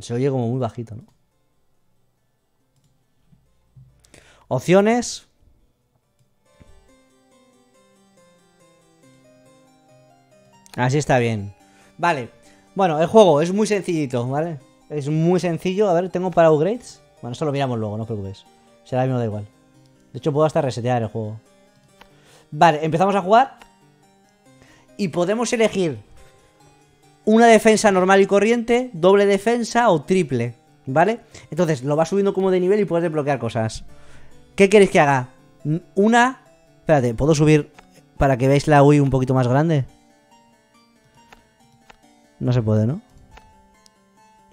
Se oye como muy bajito, ¿no? Opciones. Así está bien. Vale. Bueno, el juego es muy sencillito, ¿vale? Es muy sencillo. A ver, ¿tengo para upgrades? Bueno, esto lo miramos luego, no os preocupéis. Será mismo, da igual. De hecho, puedo hasta resetear el juego. Vale, empezamos a jugar. Y podemos elegir una defensa normal y corriente, doble defensa o triple. ¿Vale? Entonces, lo va subiendo como de nivel y puedes desbloquear cosas. ¿Qué queréis que haga? Una... Espérate, ¿puedo subir para que veáis la UI un poquito más grande? No se puede, ¿no?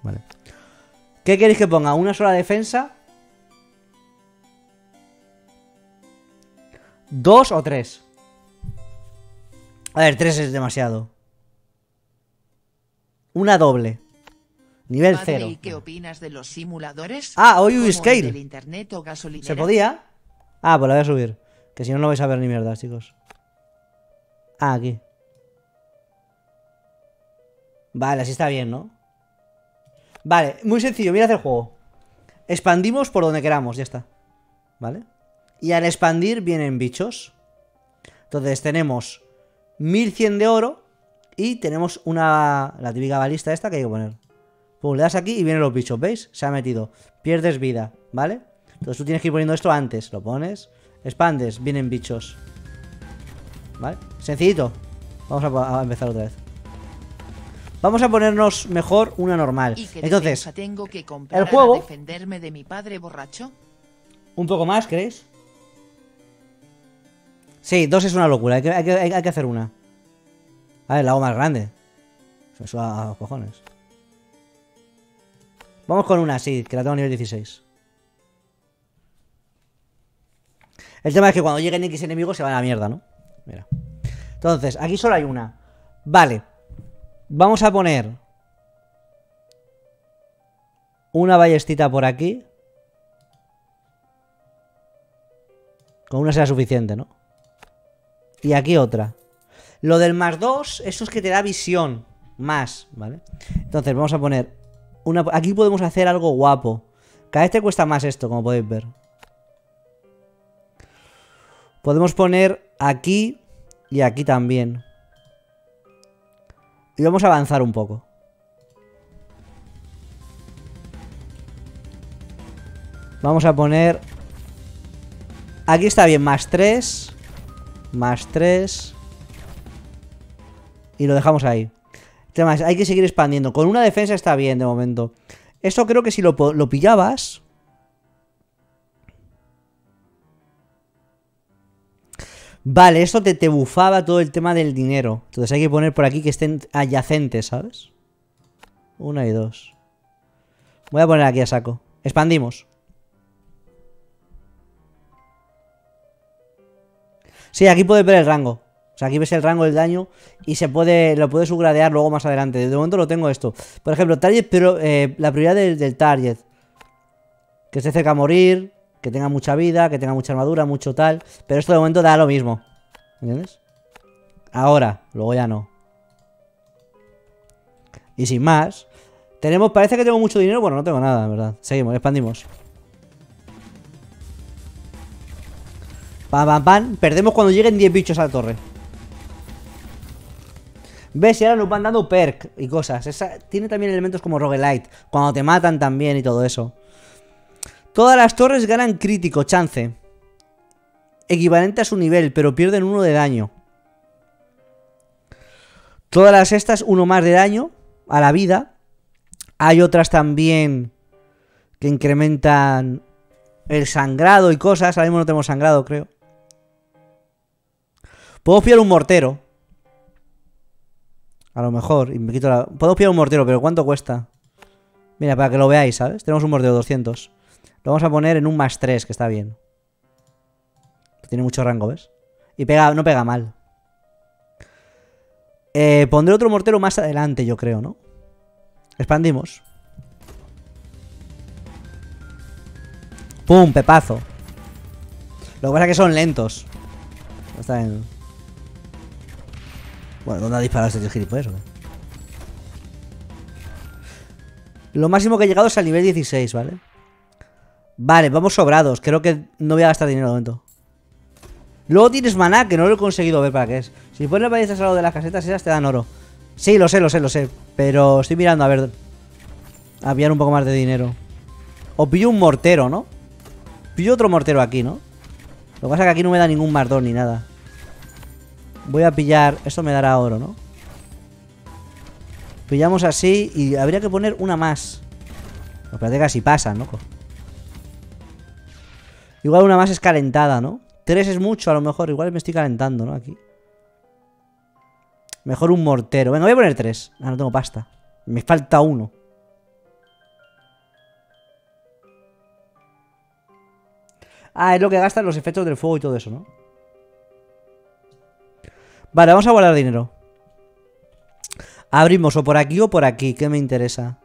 Vale. ¿Qué queréis que ponga? ¿Una sola defensa? ¿Dos o tres? A ver, tres es demasiado. Una doble. Nivel Padre, cero. ¿Y qué opinas de los simuladores? Ah, hoy el Scale. del internet o gasolinera? ¿Se podía? Ah, pues la voy a subir. Que si no, no vais a ver ni mierda, chicos. Ah, aquí. Vale, así está bien, ¿no? Vale, muy sencillo, mirad el juego. Expandimos por donde queramos, ya está. ¿Vale? Y al expandir vienen bichos. Entonces tenemos 1100 de oro y tenemos una... La típica balista esta que hay que poner. Pum, le das aquí y vienen los bichos, ¿veis? Se ha metido. Pierdes vida, ¿vale? Entonces tú tienes que ir poniendo esto antes. Lo pones, expandes, vienen bichos. ¿Vale? Sencillito. Vamos a empezar otra vez. Vamos a ponernos mejor una normal. ¿Y Entonces, tengo que comprar el juego- defenderme de mi padre borracho? un poco más, ¿crees? Sí, dos es una locura. Hay que, hay que- hay que hacer una. A ver, la hago más grande. A, a cojones. Vamos con una, sí, que la tengo a nivel 16. El tema es que cuando lleguen X enemigos se van a la mierda, ¿no? Mira. Entonces, aquí solo hay una. Vale. Vamos a poner una ballestita por aquí. Con una será suficiente, ¿no? Y aquí otra. Lo del más 2, eso es que te da visión. Más, ¿vale? Entonces vamos a poner una... Aquí podemos hacer algo guapo. Cada vez te cuesta más esto, como podéis ver. Podemos poner aquí y aquí también. Y vamos a avanzar un poco. Vamos a poner... Aquí está bien, más 3. Más 3. Y lo dejamos ahí. Es, hay que seguir expandiendo. Con una defensa está bien de momento. Esto creo que si lo, lo pillabas... Vale, esto te, te bufaba todo el tema del dinero. Entonces hay que poner por aquí que estén adyacentes, ¿sabes? Una y dos. Voy a poner aquí a saco. Expandimos. Sí, aquí puedes ver el rango. O sea, aquí ves el rango del daño y se puede lo puedes subgradear luego más adelante. De momento lo tengo esto. Por ejemplo, target, pero eh, la prioridad del, del target. Que esté cerca a morir, que tenga mucha vida, que tenga mucha armadura, mucho tal. Pero esto de momento da lo mismo. ¿Entiendes? Ahora, luego ya no. Y sin más, tenemos, parece que tengo mucho dinero. Bueno, no tengo nada, en verdad. Seguimos, expandimos. Pam, pam, pam. Perdemos cuando lleguen 10 bichos a la torre. ¿Ves? Y ahora nos van dando perk y cosas. Tiene también elementos como roguelite. Cuando te matan también y todo eso. Todas las torres ganan crítico, chance. Equivalente a su nivel, pero pierden uno de daño. Todas las estas, uno más de daño a la vida. Hay otras también que incrementan el sangrado y cosas. Ahora mismo no tenemos sangrado, creo. Puedo pillar un mortero. A lo mejor. Y me quito la... Puedo pillar un mortero, pero ¿cuánto cuesta? Mira, para que lo veáis, ¿sabes? Tenemos un mortero de 200. Lo vamos a poner en un más 3, que está bien. Tiene mucho rango, ¿ves? Y pega, no pega mal. Eh, pondré otro mortero más adelante, yo creo, ¿no? Expandimos. ¡Pum! Pepazo. Lo que pasa es que son lentos. Está en... Bueno, ¿dónde ha disparado este gilipollas? Lo máximo que he llegado es al nivel 16, ¿vale? Vale, vamos sobrados. Creo que no voy a gastar dinero de momento. Luego tienes maná, que no lo he conseguido ver para qué es. Si pones ballestas al lado de las casetas, esas te dan oro. Sí, lo sé, lo sé, lo sé. Pero estoy mirando a ver. A pillar un poco más de dinero. O pillo un mortero, ¿no? Pillo otro mortero aquí, ¿no? Lo que pasa es que aquí no me da ningún mardón ni nada. Voy a pillar... Esto me dará oro, ¿no? Pillamos así y habría que poner una más. Pero espérate que así pasa, ¿no? Igual una más es calentada, ¿no? Tres es mucho, a lo mejor. Igual me estoy calentando, ¿no? Aquí. Mejor un mortero. Venga, voy a poner tres. Ah, no tengo pasta. Me falta uno. Ah, es lo que gastan los efectos del fuego y todo eso, ¿no? Vale, vamos a guardar dinero. Abrimos o por aquí o por aquí. ¿Qué me interesa?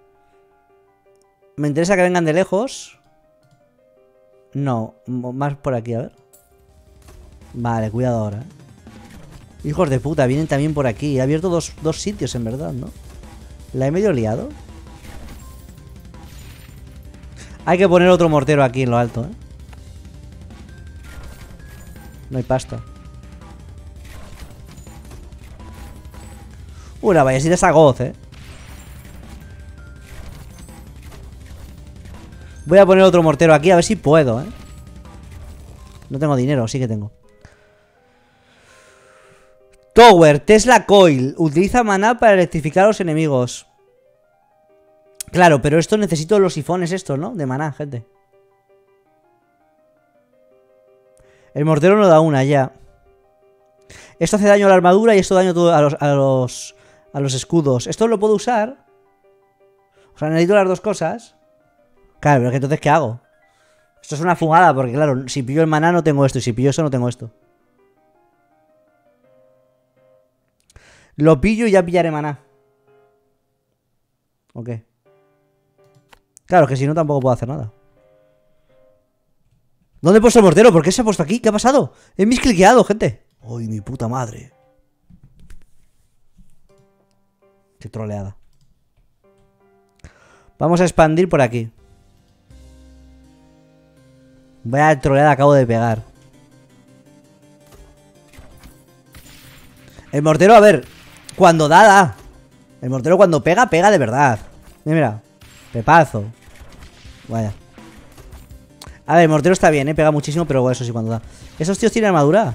Me interesa que vengan de lejos. No, más por aquí, a ver. Vale, cuidado ahora. ¿eh? Hijos de puta, vienen también por aquí. He abierto dos, dos sitios, en verdad, ¿no? ¿La he medio liado? Hay que poner otro mortero aquí en lo alto, ¿eh? No hay pasta. Uh, la de esa goz, ¿eh? Voy a poner otro mortero aquí a ver si puedo, ¿eh? No tengo dinero, sí que tengo. Tower, Tesla Coil. Utiliza maná para electrificar a los enemigos. Claro, pero esto necesito los sifones estos, ¿no? De maná, gente. El mortero no da una ya. Esto hace daño a la armadura y esto daño a los, a los, a los escudos. ¿Esto lo puedo usar? O sea, necesito las dos cosas. Claro, pero entonces ¿qué hago? Esto es una fugada, porque claro, si pillo el maná no tengo esto, y si pillo eso no tengo esto. Lo pillo y ya pillaré maná. Ok. Claro, que si no tampoco puedo hacer nada. ¿Dónde he puesto el mortero? ¿Por qué se ha puesto aquí? ¿Qué ha pasado? He miscliqueado, gente. ¡Ay, mi puta madre! Qué troleada. Vamos a expandir por aquí. Vaya troleada acabo de pegar. El mortero, a ver. Cuando da, da. El mortero cuando pega, pega de verdad. Mira, mira. Pepazo. Vaya. A ver, el mortero está bien, ¿eh? Pega muchísimo, pero eso sí cuando da. ¿Esos tíos tienen armadura?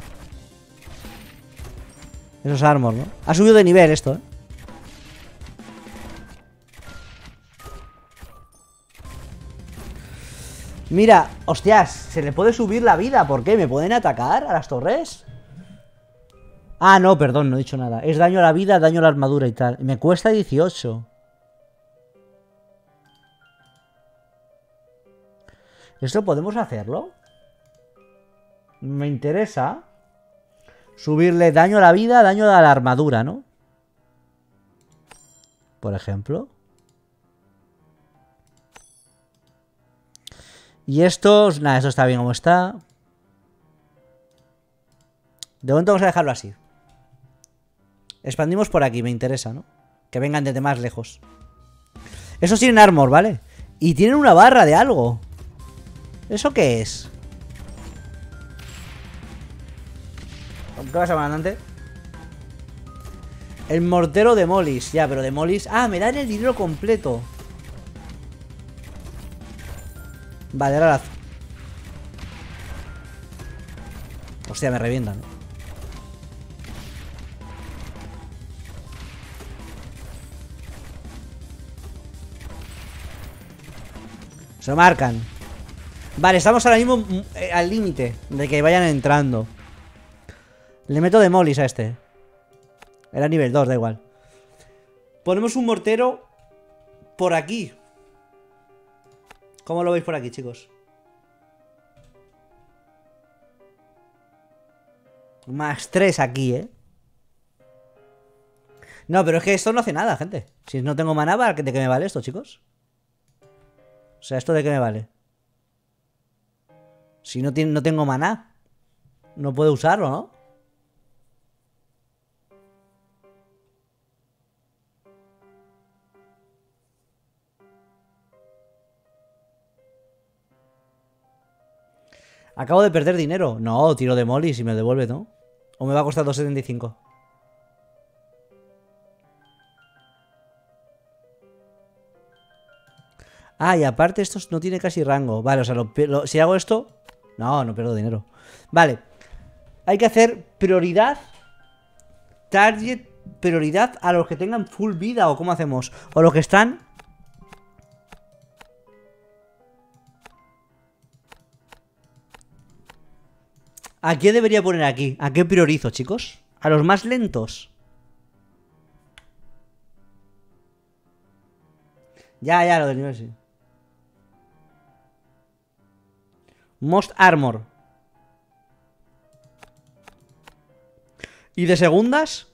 Esos armor, ¿no? Ha subido de nivel esto, ¿eh? Mira, hostias, se le puede subir la vida. ¿Por qué? ¿Me pueden atacar a las torres? Ah, no, perdón, no he dicho nada. Es daño a la vida, daño a la armadura y tal. Me cuesta 18. ¿Esto podemos hacerlo? Me interesa subirle daño a la vida, daño a la armadura, ¿no? Por ejemplo. Y estos... Nada, esto está bien como está. De momento vamos a dejarlo así. Expandimos por aquí, me interesa, ¿no? Que vengan desde más lejos. Esos tienen armor, ¿vale? Y tienen una barra de algo. ¿Eso qué es? ¿Qué pasa, comandante? El mortero de Molis. Ya, pero de Molis... Ah, me dan el dinero completo. Vale, ahora la... Hostia, me revientan. Se marcan. Vale, estamos ahora mismo mm, eh, al límite de que vayan entrando. Le meto de molis a este. Era nivel 2, da igual. Ponemos un mortero por aquí. ¿Cómo lo veis por aquí, chicos? Más 3 aquí, ¿eh? No, pero es que esto no hace nada, gente. Si no tengo maná, ¿de qué me vale esto, chicos? O sea, ¿esto de qué me vale? Si no, no tengo maná, no puedo usarlo, ¿no? Acabo de perder dinero. No, tiro de molly si me devuelve, ¿no? ¿O me va a costar 2.75? Ah, y aparte esto no tiene casi rango. Vale, o sea, si hago esto... No, no pierdo dinero. Vale. Hay que hacer prioridad. Target, prioridad a los que tengan full vida o cómo hacemos. O los que están... ¿A qué debería poner aquí? ¿A qué priorizo, chicos? ¿A los más lentos? Ya, ya, lo del nivel sí. Most Armor. Y de segundas.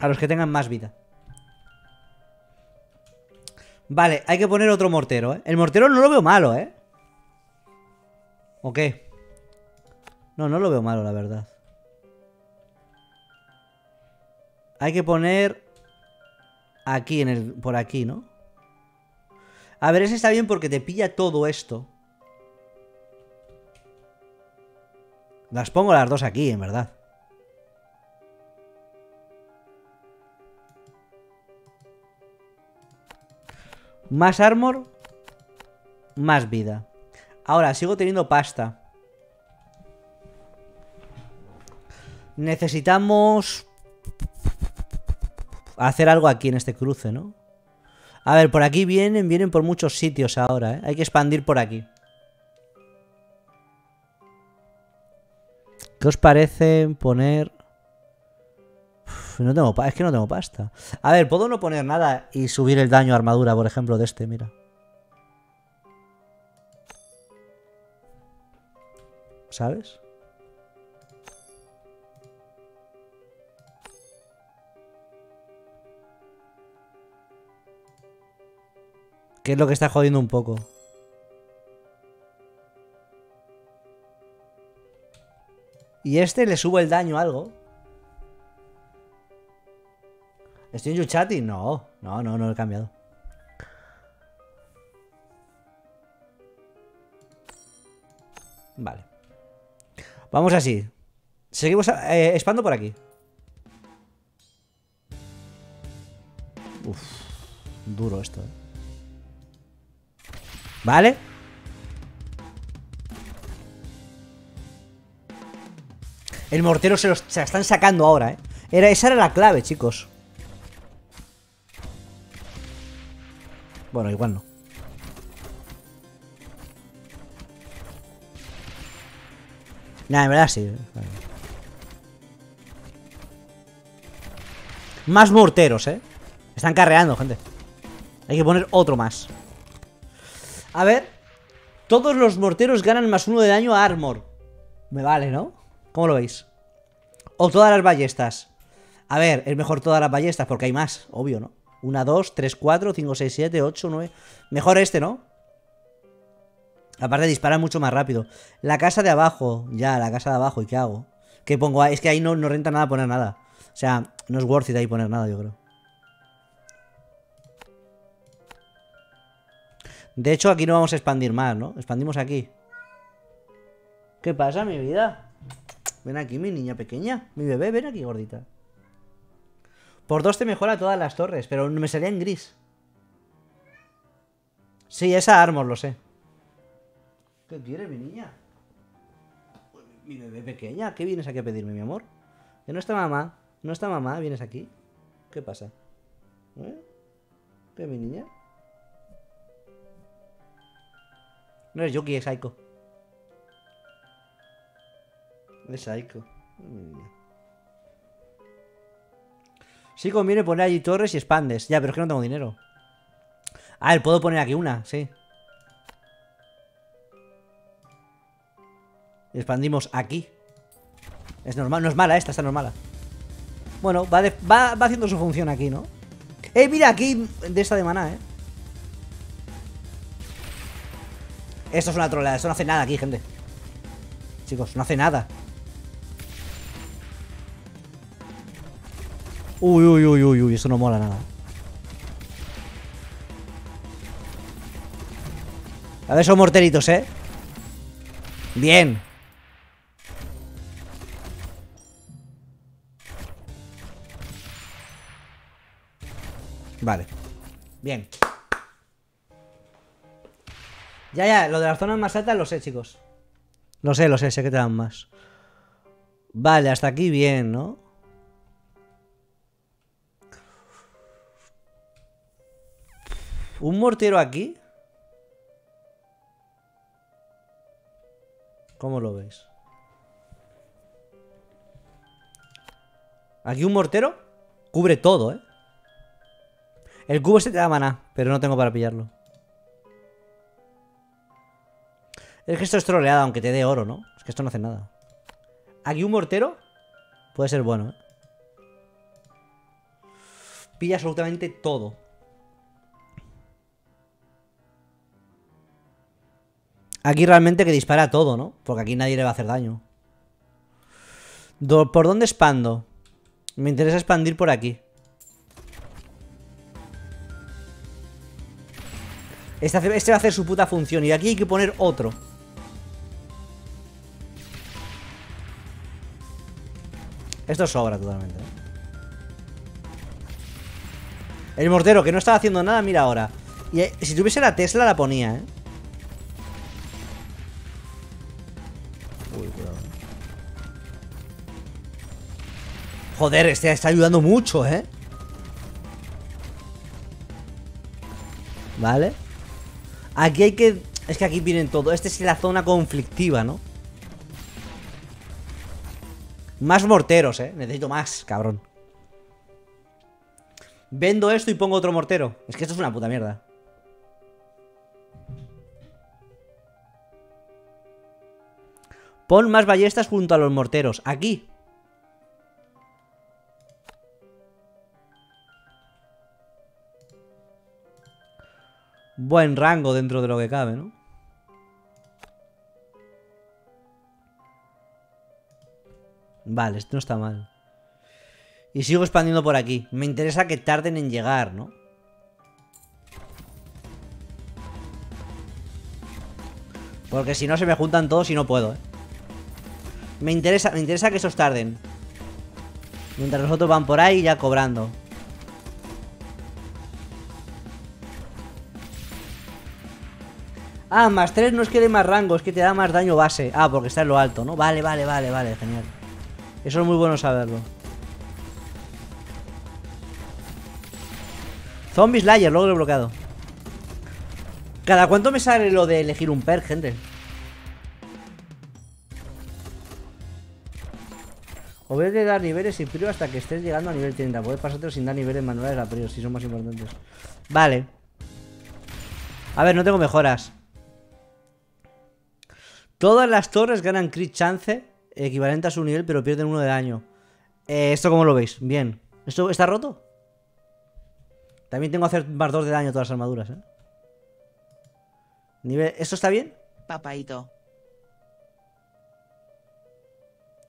A los que tengan más vida. Vale, hay que poner otro mortero, ¿eh? El mortero no lo veo malo, ¿eh? ¿O qué? No, no lo veo malo, la verdad. Hay que poner... Aquí, en el... Por aquí, ¿no? A ver, ese está bien porque te pilla todo esto. Las pongo las dos aquí, en verdad. Más armor. Más vida. Ahora, sigo teniendo pasta. Necesitamos... Hacer algo aquí en este cruce, ¿no? A ver, por aquí vienen, vienen por muchos sitios ahora, ¿eh? Hay que expandir por aquí. ¿Qué os parece poner...? No tengo es que no tengo pasta. A ver, puedo no poner nada y subir el daño a armadura, por ejemplo, de este, mira. ¿Sabes? Que es lo que está jodiendo un poco. Y este le subo el daño a algo. ¿Estoy en Yuchati? No, no, no, no lo he cambiado. Vale. Vamos así. Seguimos eh, expando por aquí. Uf, duro esto, eh. ¿Vale? El mortero se, la están sacando ahora, ¿eh? Era, esa era la clave, chicos. Bueno, igual no. Nah, en verdad sí. Más morteros, ¿eh? Están carreando, gente. Hay que poner otro más. A ver. Todos los morteros ganan más uno de daño a armor. Me vale, ¿no? ¿Cómo lo veis? O todas las ballestas. A ver, es mejor todas las ballestas porque hay más, obvio, ¿no? 1, 2, 3, 4, 5, 6, 7, 8, 9. Mejor este, ¿no? Aparte dispara mucho más rápido. La casa de abajo. Ya, la casa de abajo. ¿Y qué hago? ¿Qué pongo? ahí? Es que ahí no, no renta nada poner nada. O sea, no es worth it ahí poner nada, yo creo. De hecho, aquí no vamos a expandir más, ¿no? Expandimos aquí. ¿Qué pasa, mi vida? Ven aquí, mi niña pequeña. Mi bebé, ven aquí, gordita. Por dos te mejora todas las torres, pero me salía en gris. Sí, esa armor, lo sé. ¿Qué quieres, mi niña? Mi bebé pequeña, ¿qué vienes aquí a pedirme, mi amor? Que no está mamá. ¿No está mamá? ¿Vienes aquí? ¿Qué pasa? ¿Eh? ¿Qué, mi niña? No es Yuki, es Aiko. Es Aiko. Sí conviene poner allí torres y expandes. Ya, pero es que no tengo dinero. A ver, puedo poner aquí una, sí. Expandimos aquí. Es normal, no es mala esta, está normal. Bueno, va, de- va, va haciendo su función aquí, ¿no? Eh, mira, aquí de esta de maná, eh. Esto es una troleada, esto no hace nada aquí, gente. Chicos, no hace nada. Uy, uy, uy, uy, uy, eso no mola nada. A ver, son morteritos, ¿eh? Bien. Vale. Bien. Ya, ya, lo de las zonas más altas lo sé, chicos. Lo sé, lo sé, sé que te dan más. Vale, hasta aquí bien, ¿no? ¿Un mortero aquí? ¿Cómo lo ves? Aquí un mortero cubre todo, ¿eh? El cubo este te da maná, pero no tengo para pillarlo. Es que esto es troleada, aunque te dé oro, ¿no? Es que esto no hace nada. Aquí un mortero puede ser bueno, ¿eh? Pilla absolutamente todo. Aquí realmente que dispara todo, ¿no? Porque aquí nadie le va a hacer daño. ¿Por dónde expando? Me interesa expandir por aquí. Este, este va a hacer su puta función. Y aquí hay que poner otro. Esto sobra totalmente. ¿eh? El mortero que no estaba haciendo nada, mira ahora. Y eh, si tuviese la Tesla la ponía, ¿eh? Uy, cuidado. Joder, este está ayudando mucho, ¿eh? Vale. Aquí hay que... Es que aquí vienen todo. Esta es la zona conflictiva, ¿no? Más morteros, ¿eh? Necesito más, cabrón. Vendo esto y pongo otro mortero. Es que esto es una puta mierda. Pon más ballestas junto a los morteros. Aquí. Buen rango dentro de lo que cabe, ¿no? Vale, esto no está mal. Y sigo expandiendo por aquí. Me interesa que tarden en llegar, ¿no? Porque si no se me juntan todos y no puedo, ¿eh? Me interesa, me interesa que esos tarden. Mientras los otros van por ahí ya cobrando. Ah, más 3 no es que dé más rango, es que te da más daño base. Ah, porque está en lo alto, ¿no? Vale, vale, vale, vale, genial. Eso es muy bueno saberlo. Zombie Slayer, luego lo he bloqueado. ¿Cada cuánto me sale lo de elegir un perk, gente? O ves de dar niveles y prio hasta que estés llegando a nivel 30. Puedes pasártelo sin dar niveles manuales a prio, si son más importantes. Vale. A ver, no tengo mejoras. Todas las torres ganan crit chance equivalente a su nivel, pero pierden uno de daño. Eh, ¿Esto cómo lo veis? Bien. ¿Esto está roto? También tengo que hacer más 2 de daño a todas las armaduras, ¿eh? Nivel... ¿Esto está bien? Papaito.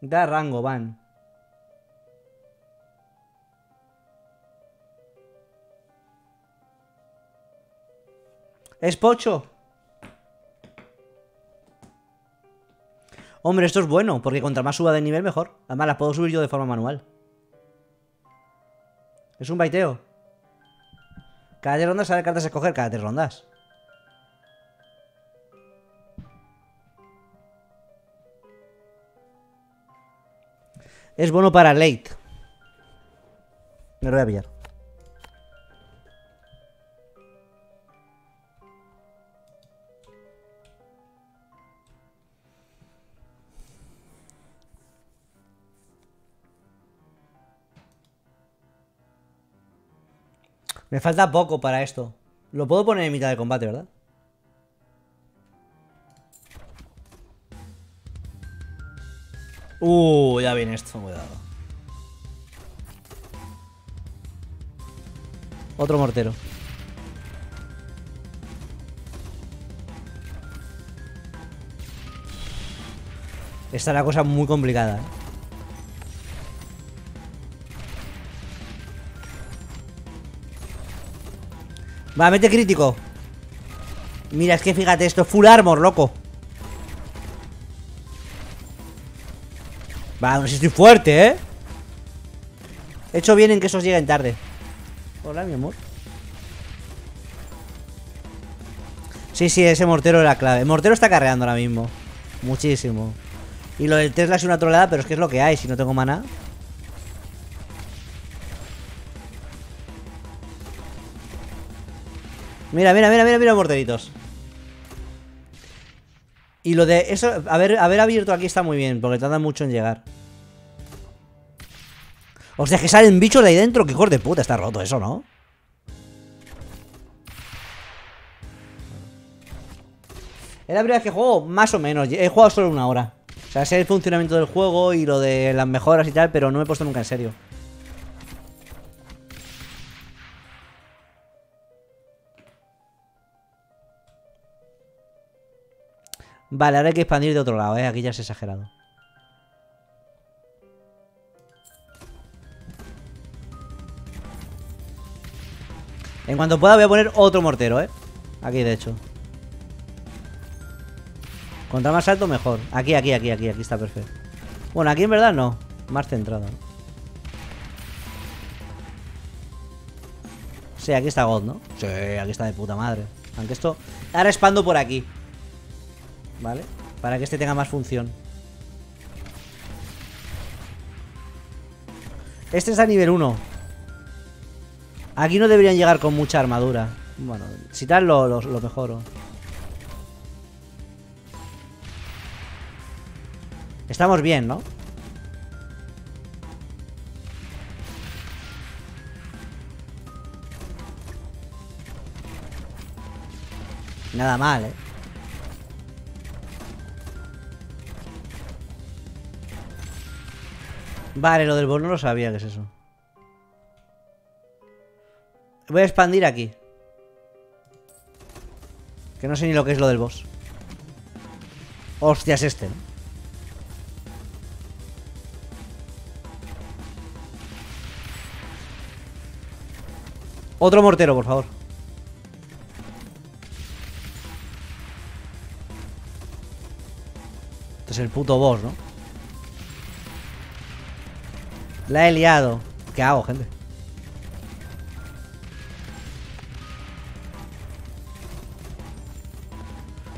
Da rango, van. ¿Es pocho? Hombre, esto es bueno, porque contra más suba de nivel, mejor. Además, las puedo subir yo de forma manual. Es un baiteo. Cada tres rondas sale cartas a escoger, cada tres rondas. Es bueno para late. Me lo voy a pillar. Me falta poco para esto. Lo puedo poner en mitad del combate, ¿verdad? Uh, ya viene esto, cuidado. Otro mortero. Esta es la cosa muy complicada. ¿eh? Va, mete crítico. Mira, es que fíjate esto, full armor, loco. Va, aún así estoy fuerte, ¿eh? He hecho bien en que esos lleguen tarde. Hola, mi amor. Sí, sí, ese mortero era clave. El mortero está carreando ahora mismo. Muchísimo. Y lo del Tesla es una trolada, pero es que es lo que hay. Si no tengo mana. Mira, mira, mira, mira, mira, morteritos. Y lo de eso, haber, haber abierto aquí está muy bien, porque tarda mucho en llegar. O sea, que salen bichos de ahí dentro. Que de puta, está roto eso, ¿no? Es la primera vez que juego, más o menos. He jugado solo una hora. O sea, sé el funcionamiento del juego y lo de las mejoras y tal, pero no me he puesto nunca en serio. Vale, ahora hay que expandir de otro lado, ¿eh? Aquí ya es exagerado. En cuanto pueda voy a poner otro mortero, ¿eh? Aquí, de hecho. Contra más alto, mejor. Aquí, aquí, aquí, aquí, aquí está perfecto. Bueno, aquí en verdad no. Más centrado. Sí, aquí está God, ¿no? Sí, aquí está de puta madre. Aunque esto... Ahora expando por aquí. ¿Vale? Para que este tenga más función. Este es a nivel 1. Aquí no deberían llegar con mucha armadura. Bueno, si tal lo, lo, lo mejoro. Estamos bien, ¿no? Nada mal, ¿eh? Vale, lo del boss no lo sabía que es eso. Voy a expandir aquí. Que no sé ni lo que es lo del boss. Hostia, es este, ¿no? Otro mortero, por favor. Este es el puto boss, ¿no? La he liado. ¿Qué hago, gente?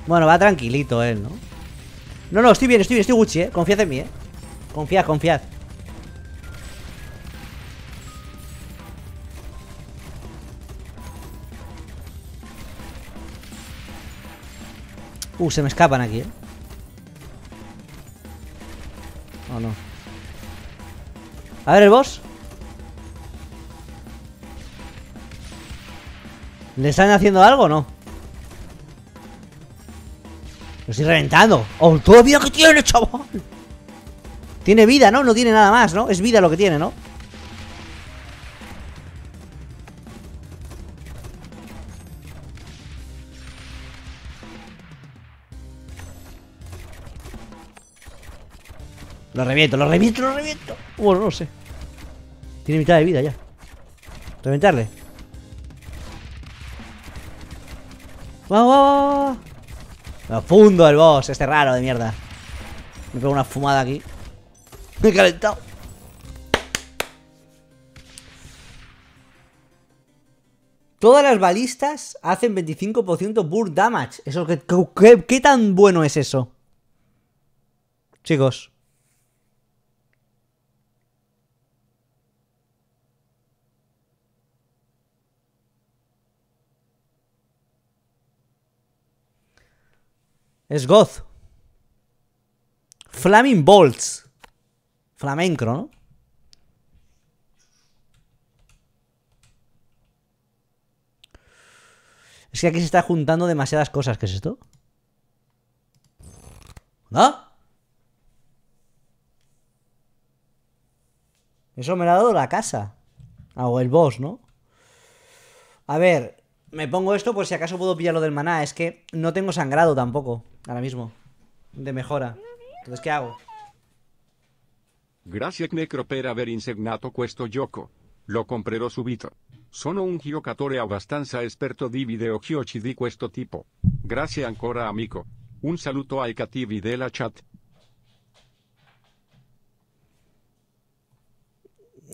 Bueno, va tranquilito él, ¿no? No, no, estoy bien, estoy bien, estoy Gucci, ¿eh? Confiad en mí, ¿eh? Confiad, confiad. Uh, se me escapan aquí, ¿eh? Oh, no. A ver el boss. ¿Le están haciendo algo o no? Lo estoy reventando. ¡Oh, toda vida que tiene, chaval! Tiene vida, ¿no? No tiene nada más, ¿no? Es vida lo que tiene, ¿no? Lo reviento, lo reviento, lo reviento. Bueno, no sé. Tiene mitad de vida ya. Reventarle. ¡Va, va, va, va! Me fundo el boss, este raro de mierda. Me pego una fumada aquí. Me he calentado. Todas las balistas hacen 25% burst damage. Eso, ¿qué, qué, ¿Qué tan bueno es eso? Chicos. Es Goth. Flaming Bolts. Flamenco, ¿no? Es que aquí se está juntando demasiadas cosas. ¿Qué es esto? ¿No? Eso me lo ha dado la casa. Ah, o el boss, ¿no? A ver, me pongo esto por si acaso puedo pillar lo del maná. Es que no tengo sangrado tampoco, ahora mismo. De mejora. Entonces, ¿qué hago? Grazie Necro per aver insegnato questo gioco. Lo comprerò subito. Sono un giocatore abbastanza esperto di videogiochi di questo tipo. Grazie ancora amico. Un saluto ai cattivi della chat.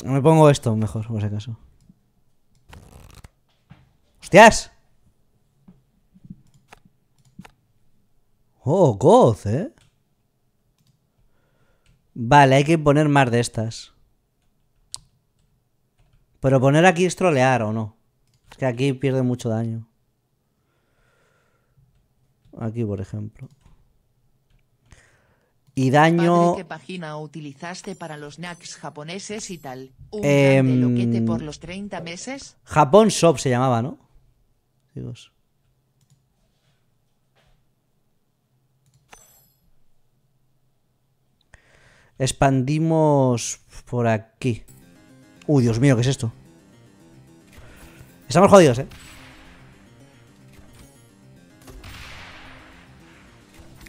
Me pongo esto mejor, por si acaso. ¡Hostias! Oh, God, ¿eh? Vale, hay que poner más de estas. Pero poner aquí es trolear o no. Es que aquí pierde mucho daño. Aquí, por ejemplo. Y daño... Padre, ¿qué página utilizaste para los NACs japoneses y tal? ¿Un grande loquete por los 30 meses? Japón Shop se llamaba, ¿no? Expandimos por aquí. Uy, Dios mío, ¿qué es esto? Estamos jodidos, ¿eh?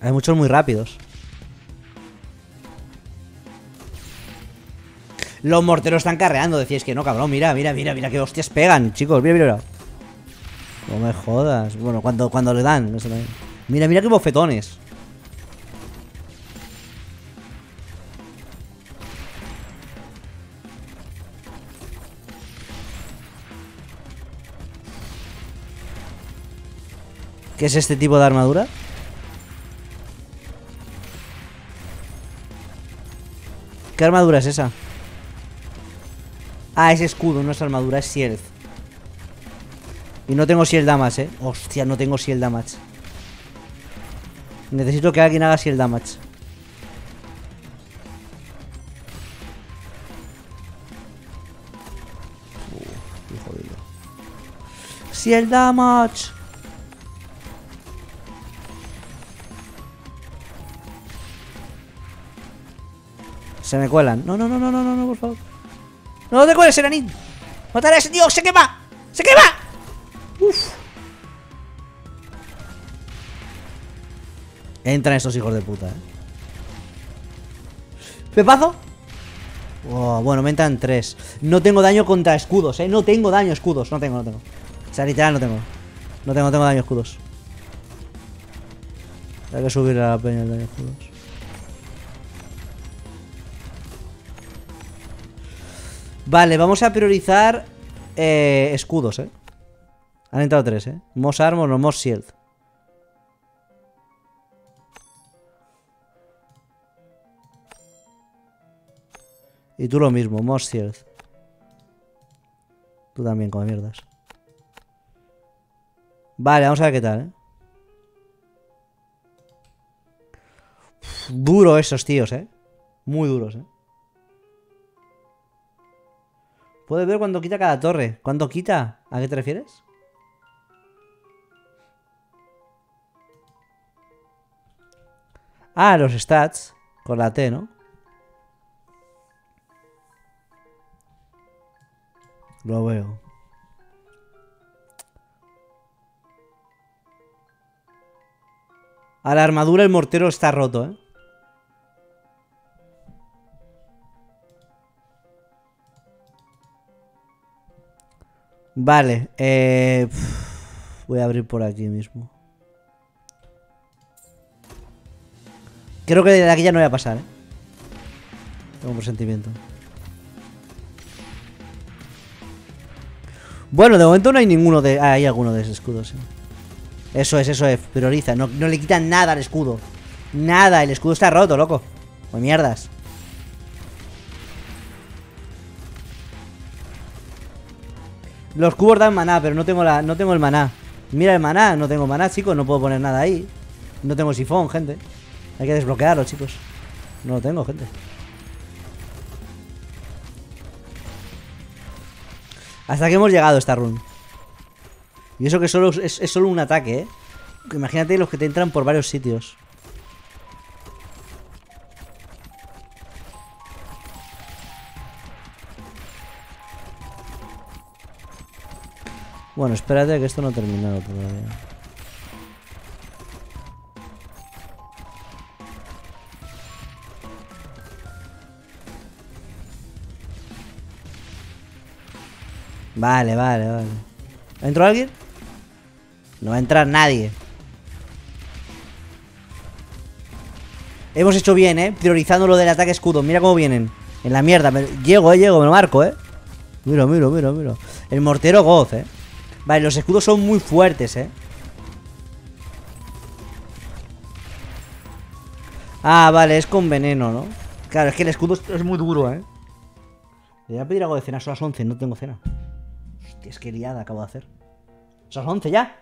Hay muchos muy rápidos. Los morteros están carreando. Decíais que no, cabrón. Mira, mira, mira, mira qué hostias pegan, chicos. Mira, mira, mira. No me jodas. Bueno, cuando, cuando le dan. eso también. Mira, mira qué bofetones. ¿Qué es este tipo de armadura? ¿Qué armadura es esa? Ah, es escudo, no es armadura, es shield. Y no tengo shield damage, eh. Hostia, no tengo shield damage. Necesito que alguien haga shield damage. Uh, qué jodido. Shield damage. Se me cuelan. No, no, no, no, no, no, no, por favor. No te cueles, Eranín. Matar a ese tío, se quema. Se quema. Uf. Entran estos hijos de puta, eh. ¿Pepazo? Oh, bueno, me entran tres. No tengo daño contra escudos, eh. No tengo daño escudos. No tengo, no tengo. O sea, literal no tengo. No tengo, no tengo daño escudos. Hay que subir a la peña el daño escudos. Vale, vamos a priorizar eh, escudos, eh. Han entrado tres, eh. Moss Armor o Moss Shield. Y tú lo mismo, Moss Shield. Tú también, como mierdas. Vale, vamos a ver qué tal, eh. Uf, duro esos tíos, eh. Muy duros, eh. Puedes ver cuando quita cada torre. ¿Cuánto quita? ¿A qué te refieres? Ah, los stats. Con la T, ¿no? Lo veo. A la armadura el mortero está roto, ¿eh? Vale, eh, voy a abrir por aquí mismo. Creo que de aquí ya no voy a pasar, ¿eh? Tengo un presentimiento. Bueno, de momento no hay ninguno de... Ah, hay alguno de esos escudos, sí. Eso es, eso es, prioriza. No, no le quitan nada al escudo. Nada, el escudo está roto, loco. Pues mierdas. Los cubos dan maná, pero no tengo la, no tengo el maná. Mira el maná, no tengo maná, chicos, no puedo poner nada ahí. No tengo sifón, gente. Hay que desbloquearlo, chicos. No lo tengo, gente. Hasta que hemos llegado esta run. Y eso que solo es, es solo un ataque, ¿eh? Imagínate los que te entran por varios sitios. Bueno, espérate que esto no ha terminado todavía. Vale, vale, vale. ¿Entró alguien? No va a entrar nadie. Hemos hecho bien, ¿eh? Priorizando lo del ataque escudo. Mira cómo vienen. En la mierda. me- Llego, eh, llego, me lo marco, eh. Mira, mira, mira, mira. El mortero goz, eh. Vale, los escudos son muy fuertes, eh. Ah, vale, es con veneno, ¿no? Claro, es que el escudo es- es muy duro, ¿eh? Le voy a pedir algo de cena, son las 11, no tengo cena. Hostia, es que liada acabo de hacer. Son las 11 ya.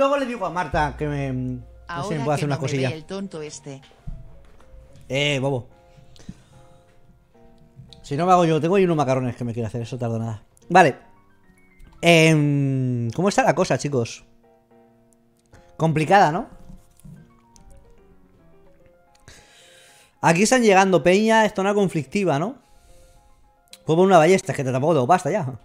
Luego le digo a Marta que me. No sé, Ahora me puede hacer que una no me cosilla. ve el tonto este. Eh, bobo. Si no me hago yo, tengo ahí unos macarrones que me quiero hacer, eso tarda nada. Vale. Em, ¿Cómo está la cosa, chicos? Complicada, ¿no? Aquí están llegando Peña, es zona conflictiva, ¿no? Puedo poner una ballesta, es que tampoco tengo pasta ya.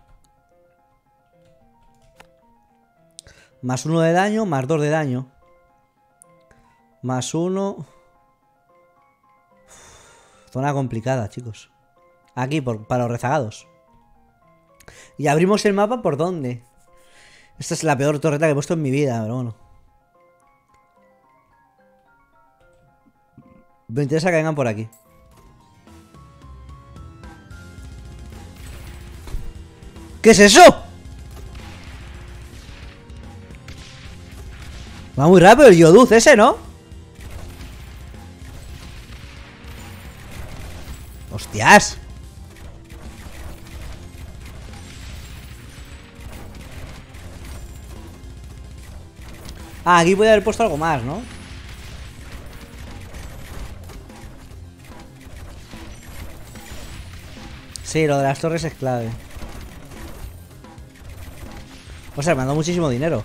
Más uno de daño, más dos de daño. Más uno. Zona complicada, chicos. Aquí, por, para los rezagados. Y abrimos el mapa por dónde. Esta es la peor torreta que he puesto en mi vida, pero bueno. Me interesa que vengan por aquí. ¿Qué es eso? Va muy rápido el Yoduz ese, ¿no? ¡Hostias! Ah, aquí puede haber puesto algo más, ¿no? Sí, lo de las torres es clave. O sea, me han dado muchísimo dinero.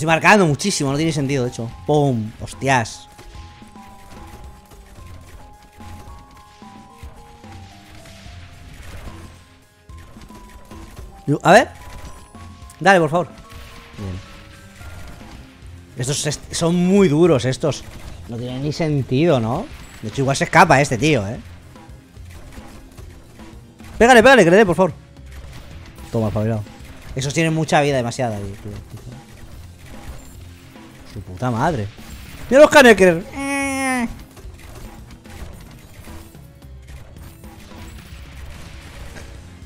Estoy marcando muchísimo, no tiene sentido, de hecho. ¡Pum! ¡Hostias! A ver. Dale, por favor. Bien. Estos est- son muy duros, estos. No tienen ni sentido, ¿no? De hecho, igual se escapa este tío, ¿eh? Pégale, pégale, que le dé, por favor. Toma, espabilado. Esos tienen mucha vida, demasiada. tío, puta madre. Mira los Kaneker. Eh.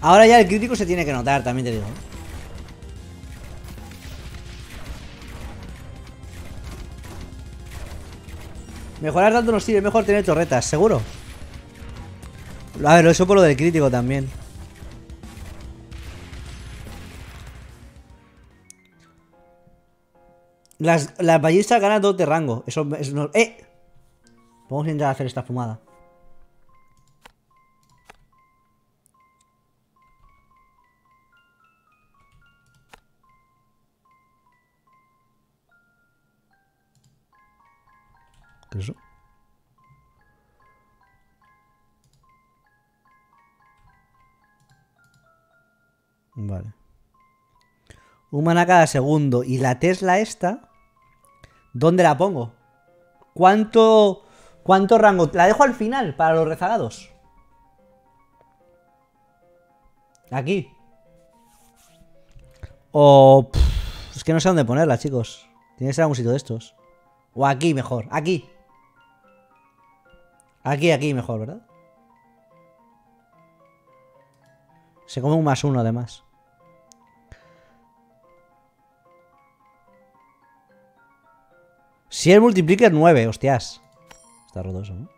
Ahora ya el crítico se tiene que notar, también te digo. Mejorar tanto nos sirve, mejor tener torretas, seguro. A ver, eso por lo del crítico también. Las, las ballistas ganan dos de rango. Eso es no- ¡Eh! Vamos a intentar hacer esta fumada. ¿Qué es eso? Vale. Un mana cada segundo. Y la Tesla esta. ¿Dónde la pongo? ¿Cuánto. ¿Cuánto rango? La dejo al final para los rezagados. Aquí. O. es que no sé dónde ponerla, chicos. Tiene que ser algún sitio de estos. O aquí mejor. Aquí. Aquí, aquí mejor, ¿verdad? Se come un más uno además. Si el multiplica 9, hostias. Está roto eso, ¿no?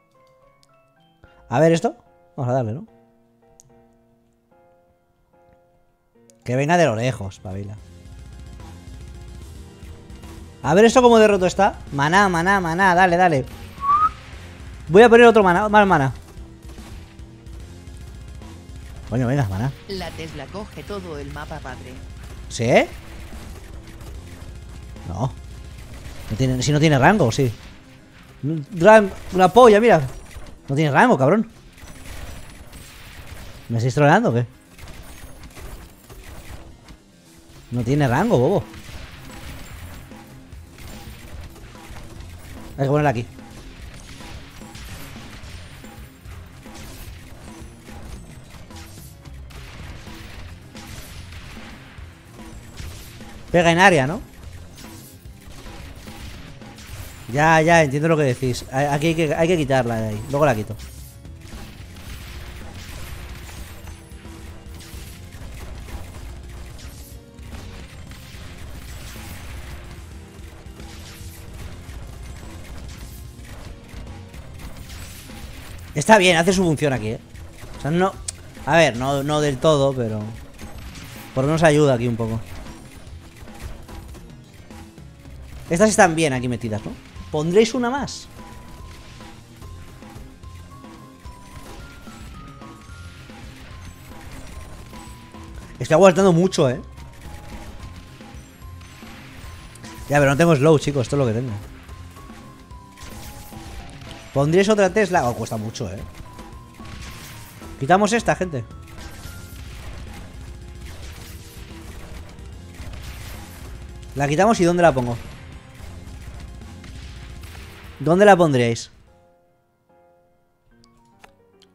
A ver esto. Vamos a darle, ¿no? Que venga de lo lejos, pavila. A ver esto cómo de roto está. Maná, maná, maná. Dale, dale. Voy a poner otro maná. Más maná. Coño, venga, maná. La Tesla coge todo el mapa padre. ¿Sí? No. No tiene, si no tiene rango, sí. Ran- una polla, mira. No tiene rango, cabrón. ¿Me estáis troleando o qué? No tiene rango, bobo. Hay que ponerla aquí. Pega en área, ¿no? Ya, ya, entiendo lo que decís. Aquí hay que, hay que quitarla de ahí. Luego la quito. Está bien, hace su función aquí, ¿eh? O sea, no... A ver, no, no del todo, pero... Por lo menos ayuda aquí un poco. Estas están bien aquí metidas, ¿no? ¿Pondréis una más? Estoy aguantando mucho, ¿eh? Ya, pero no tengo slow, chicos. Esto es lo que tengo. ¿Pondríais otra Tesla? Oh, cuesta mucho, ¿eh? Quitamos esta, gente. La quitamos y ¿dónde la pongo? ¿Dónde la pondríais?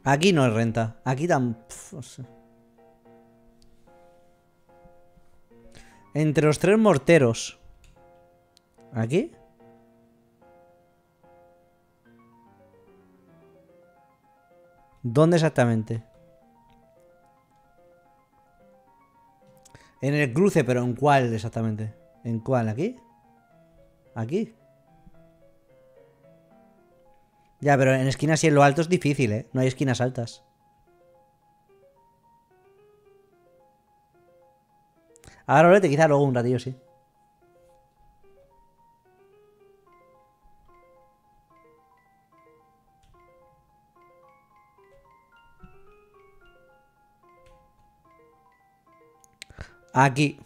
Aquí no es renta. Aquí tan... pf, no sé. Entre los tres morteros. ¿Aquí? ¿Dónde exactamente? En el cruce, pero ¿en cuál exactamente? ¿En cuál? ¿Aquí? ¿Aquí? Ya, pero en esquinas y en lo alto es difícil, ¿eh? No hay esquinas altas. Ahora rolete, quizá luego un ratillo, sí. Aquí.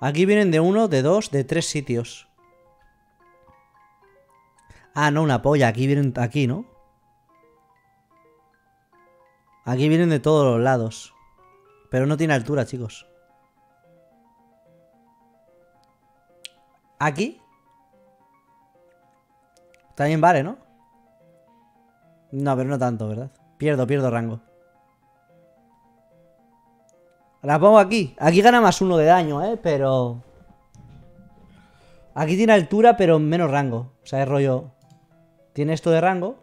Aquí vienen de uno, de dos, de tres sitios. Ah, no, una polla. Aquí vienen, aquí, ¿no? Aquí vienen de todos los lados. Pero no tiene altura, chicos. Aquí. También vale, ¿no? No, pero no tanto, ¿verdad? Pierdo, pierdo rango. La pongo aquí. Aquí gana más uno de daño, ¿eh? Pero... Aquí tiene altura, pero menos rango. O sea, es rollo... Tiene esto de rango.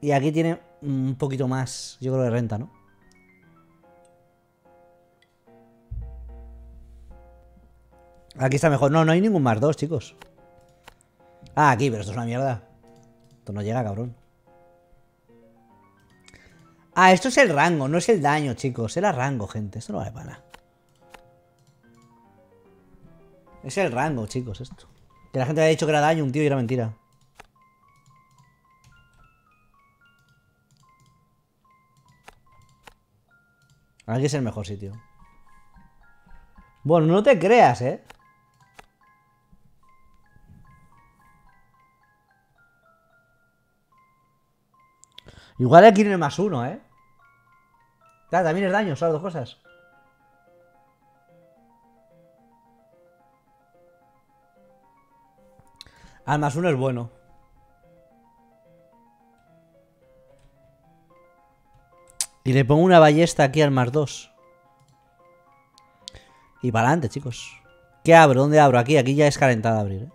Y aquí tiene un poquito más, yo creo, de renta, ¿no? Aquí está mejor. No, no hay ningún más dos, chicos. Ah, aquí, pero esto es una mierda. Esto no llega, cabrón. Ah, esto es el rango, no es el daño, chicos. Era rango, gente. Esto no vale para nada. Es el rango, chicos, esto. Que la gente había dicho que era daño un tío y era mentira. Aquí es el mejor sitio. Bueno, no te creas, ¿eh? Igual aquí tiene más uno, ¿eh? Claro, también es daño, son las dos cosas. Al más uno es bueno. Y le pongo una ballesta aquí al más dos. Y para adelante, chicos. ¿Qué abro? ¿Dónde abro? Aquí, aquí ya es calentada abrir, ¿eh?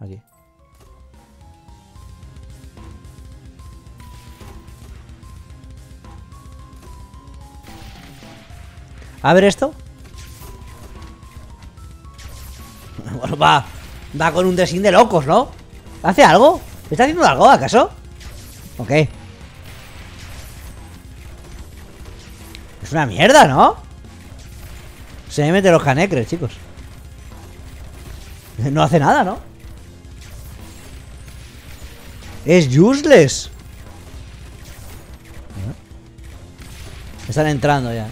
Aquí. A ver esto. Bueno, va. Va con un dressing de locos, ¿no? ¿Hace algo? ¿Está haciendo algo, acaso? Ok. Es una mierda, ¿no? Se me mete los canecres, chicos. No hace nada, ¿no? Es useless. Están entrando ya.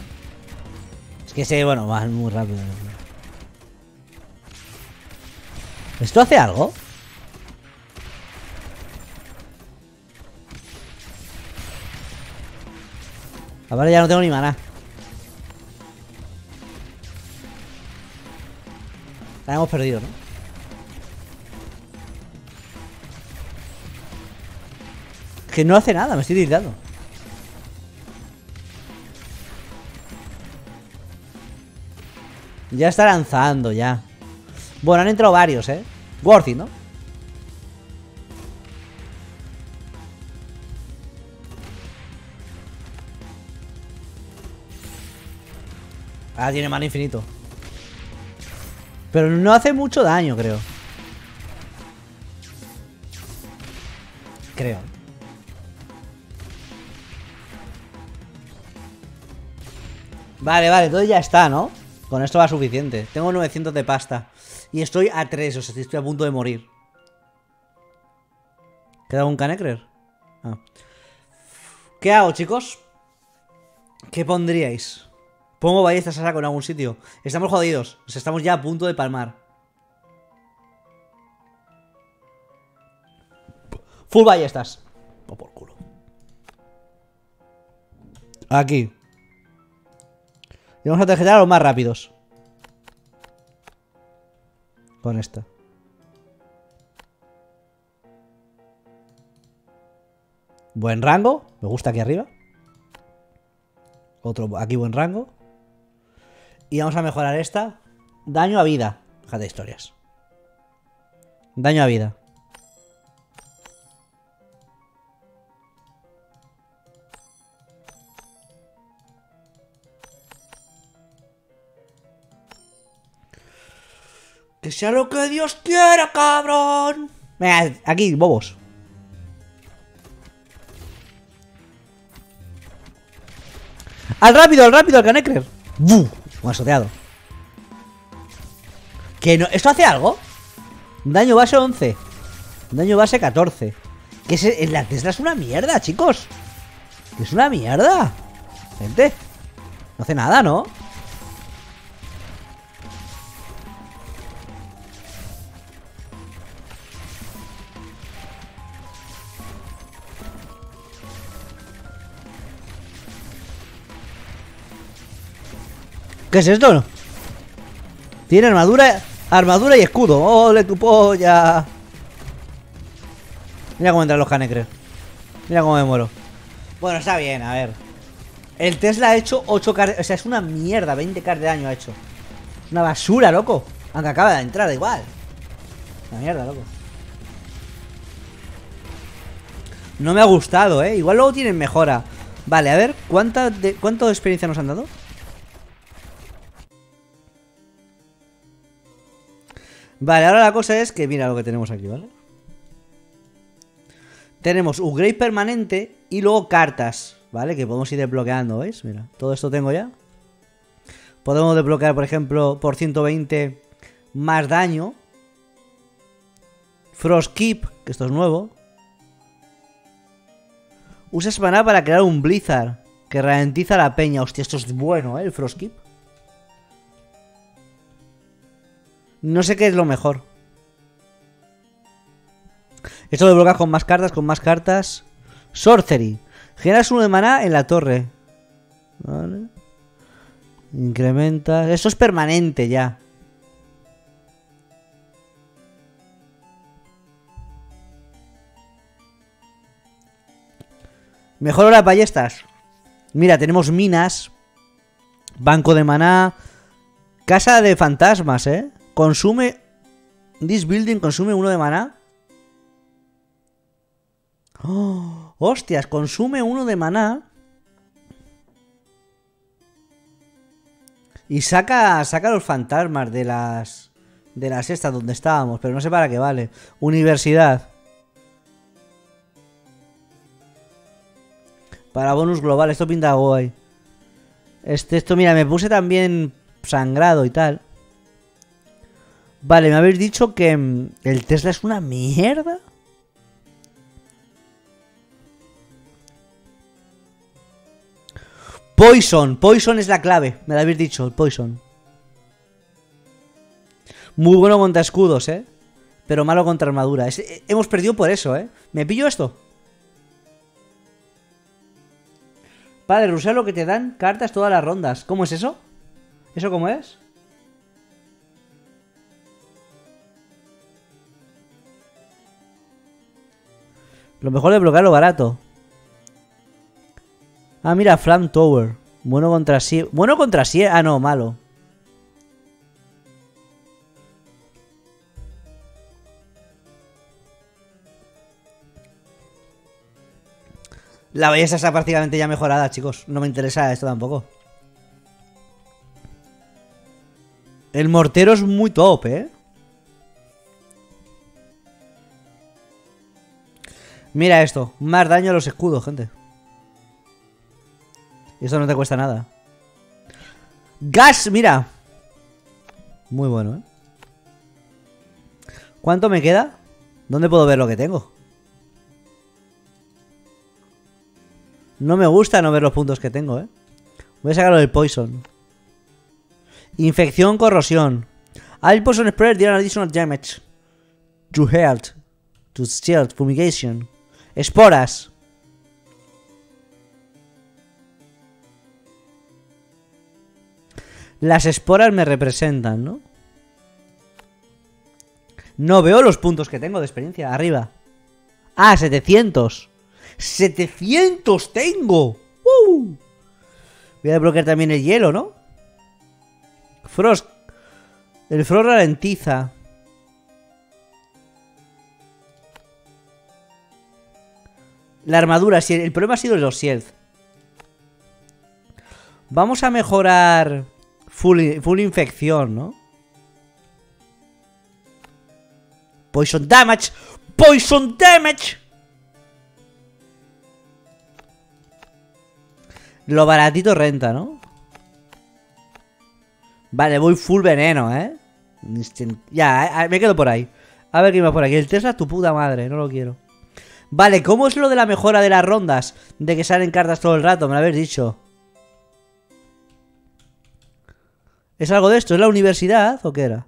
Es que sé, bueno, van muy rápido. ¿Esto hace algo? Ahora ya no tengo ni maná. La hemos perdido, ¿no? Que no hace nada, me estoy tirando. Ya está lanzando, ya. Bueno, han entrado varios, ¿eh? Worthy, ¿no? Ah, tiene mana infinito. Pero no hace mucho daño, creo. Creo. Vale, vale, todo ya está, ¿no? Con esto va suficiente. Tengo 900 de pasta. Y estoy a 3, o sea, estoy a punto de morir. ¿Queda un canecrer? Ah. ¿Qué hago, chicos? ¿Qué pondríais? Pongo ballestas a saco en algún sitio. Estamos jodidos. O sea, estamos ya a punto de palmar. Full ballestas. O por culo. Aquí. Y vamos a tarjetar a los más rápidos. Con esta. Buen rango. Me gusta aquí arriba. Otro aquí buen rango. Y vamos a mejorar esta. Daño a vida. Fíjate historias. Daño a vida. Que sea lo que Dios quiera, cabrón. Venga, aquí, bobos. Al rápido, al rápido, al canecrer. ¡Buf! Un asoteado. Que no. ¿Esto hace algo? Daño base 11. Daño base 14. Que es, la Tesla es una mierda, chicos. Es una mierda. Gente. No hace nada, ¿no? ¿Qué es esto? Tiene armadura, armadura y escudo. ¡Ole tu polla! Mira cómo entran los canecres. Mira cómo me muero. Bueno, está bien, a ver. El Tesla ha hecho 8 k O sea, es una mierda. 20 k de daño ha hecho. Una basura, loco. Aunque acaba de entrar, igual. Una mierda, loco. No me ha gustado, ¿eh? Igual luego tienen mejora. Vale, a ver, ¿cuánta de, ¿cuánto experiencia nos han dado? Vale, ahora la cosa es que mira lo que tenemos aquí, ¿vale? Tenemos upgrade permanente y luego cartas, ¿vale? Que podemos ir desbloqueando, ¿veis? Mira, todo esto tengo ya. Podemos desbloquear, por ejemplo, por 120 más daño. Frost Keep, que esto es nuevo. Usa maná para crear un Blizzard que ralentiza la peña. Hostia, esto es bueno, ¿eh? El Frost Keep. No sé qué es lo mejor. Esto lo bloqueas con más cartas, con más cartas. Sorcery. Generas uno de maná en la torre. Vale. Incrementa. Eso es permanente ya. Mejor las ballestas. Mira, tenemos minas. Banco de maná. Casa de fantasmas, ¿eh? Consume This building consume uno de maná. ¡Oh! Hostias, consume uno de maná. Y saca, saca los fantasmas de las. De las estas donde estábamos, pero no sé para qué vale. Universidad. Para bonus global, esto pinta guay. Este, esto, mira, me puse también sangrado y tal. Vale, me habéis dicho que mm, el Tesla es una mierda. Poison, Poison es la clave, me lo habéis dicho, el Poison. Muy bueno contra escudos, ¿eh? Pero malo contra armadura. Eh, hemos perdido por eso, ¿eh? ¿Me pillo esto? Padre, Rusea lo que te dan cartas todas las rondas. ¿Cómo es eso? ¿Eso cómo es? Lo mejor de bloquear lo barato. Ah, mira, Flam Tower. Bueno contra sí. Bueno contra sí. Ah, no, malo. La belleza está prácticamente ya mejorada, chicos. No me interesa esto tampoco. El mortero es muy top, ¿eh? Mira esto. Más daño a los escudos, gente. Y Esto no te cuesta nada. Gas, mira. Muy bueno, ¿eh? ¿Cuánto me queda? ¿Dónde puedo ver lo que tengo? No me gusta no ver los puntos que tengo, ¿eh? Voy a sacarlo del Poison. Infección, corrosión. All poison spread deal additional damage. To health. To shield. Fumigation. Esporas. Las esporas me representan, ¿no? No veo los puntos que tengo de experiencia. Arriba. Ah, 700. 700 tengo. ¡Uh! Voy a desbloquear también el hielo, ¿no? Frost. El Frost ralentiza. La armadura, si el problema ha sido los shield. Vamos a mejorar full, full infección, ¿no? Poison damage. Poison damage. Lo baratito renta, ¿no? Vale, voy full veneno, ¿eh? Ya, eh, me quedo por ahí. A ver qué va por aquí. El Tesla, tu puta madre, no lo quiero. Vale, ¿cómo es lo de la mejora de las rondas? De que salen cartas todo el rato, me lo habéis dicho. ¿Es algo de esto? ¿Es la universidad o qué era?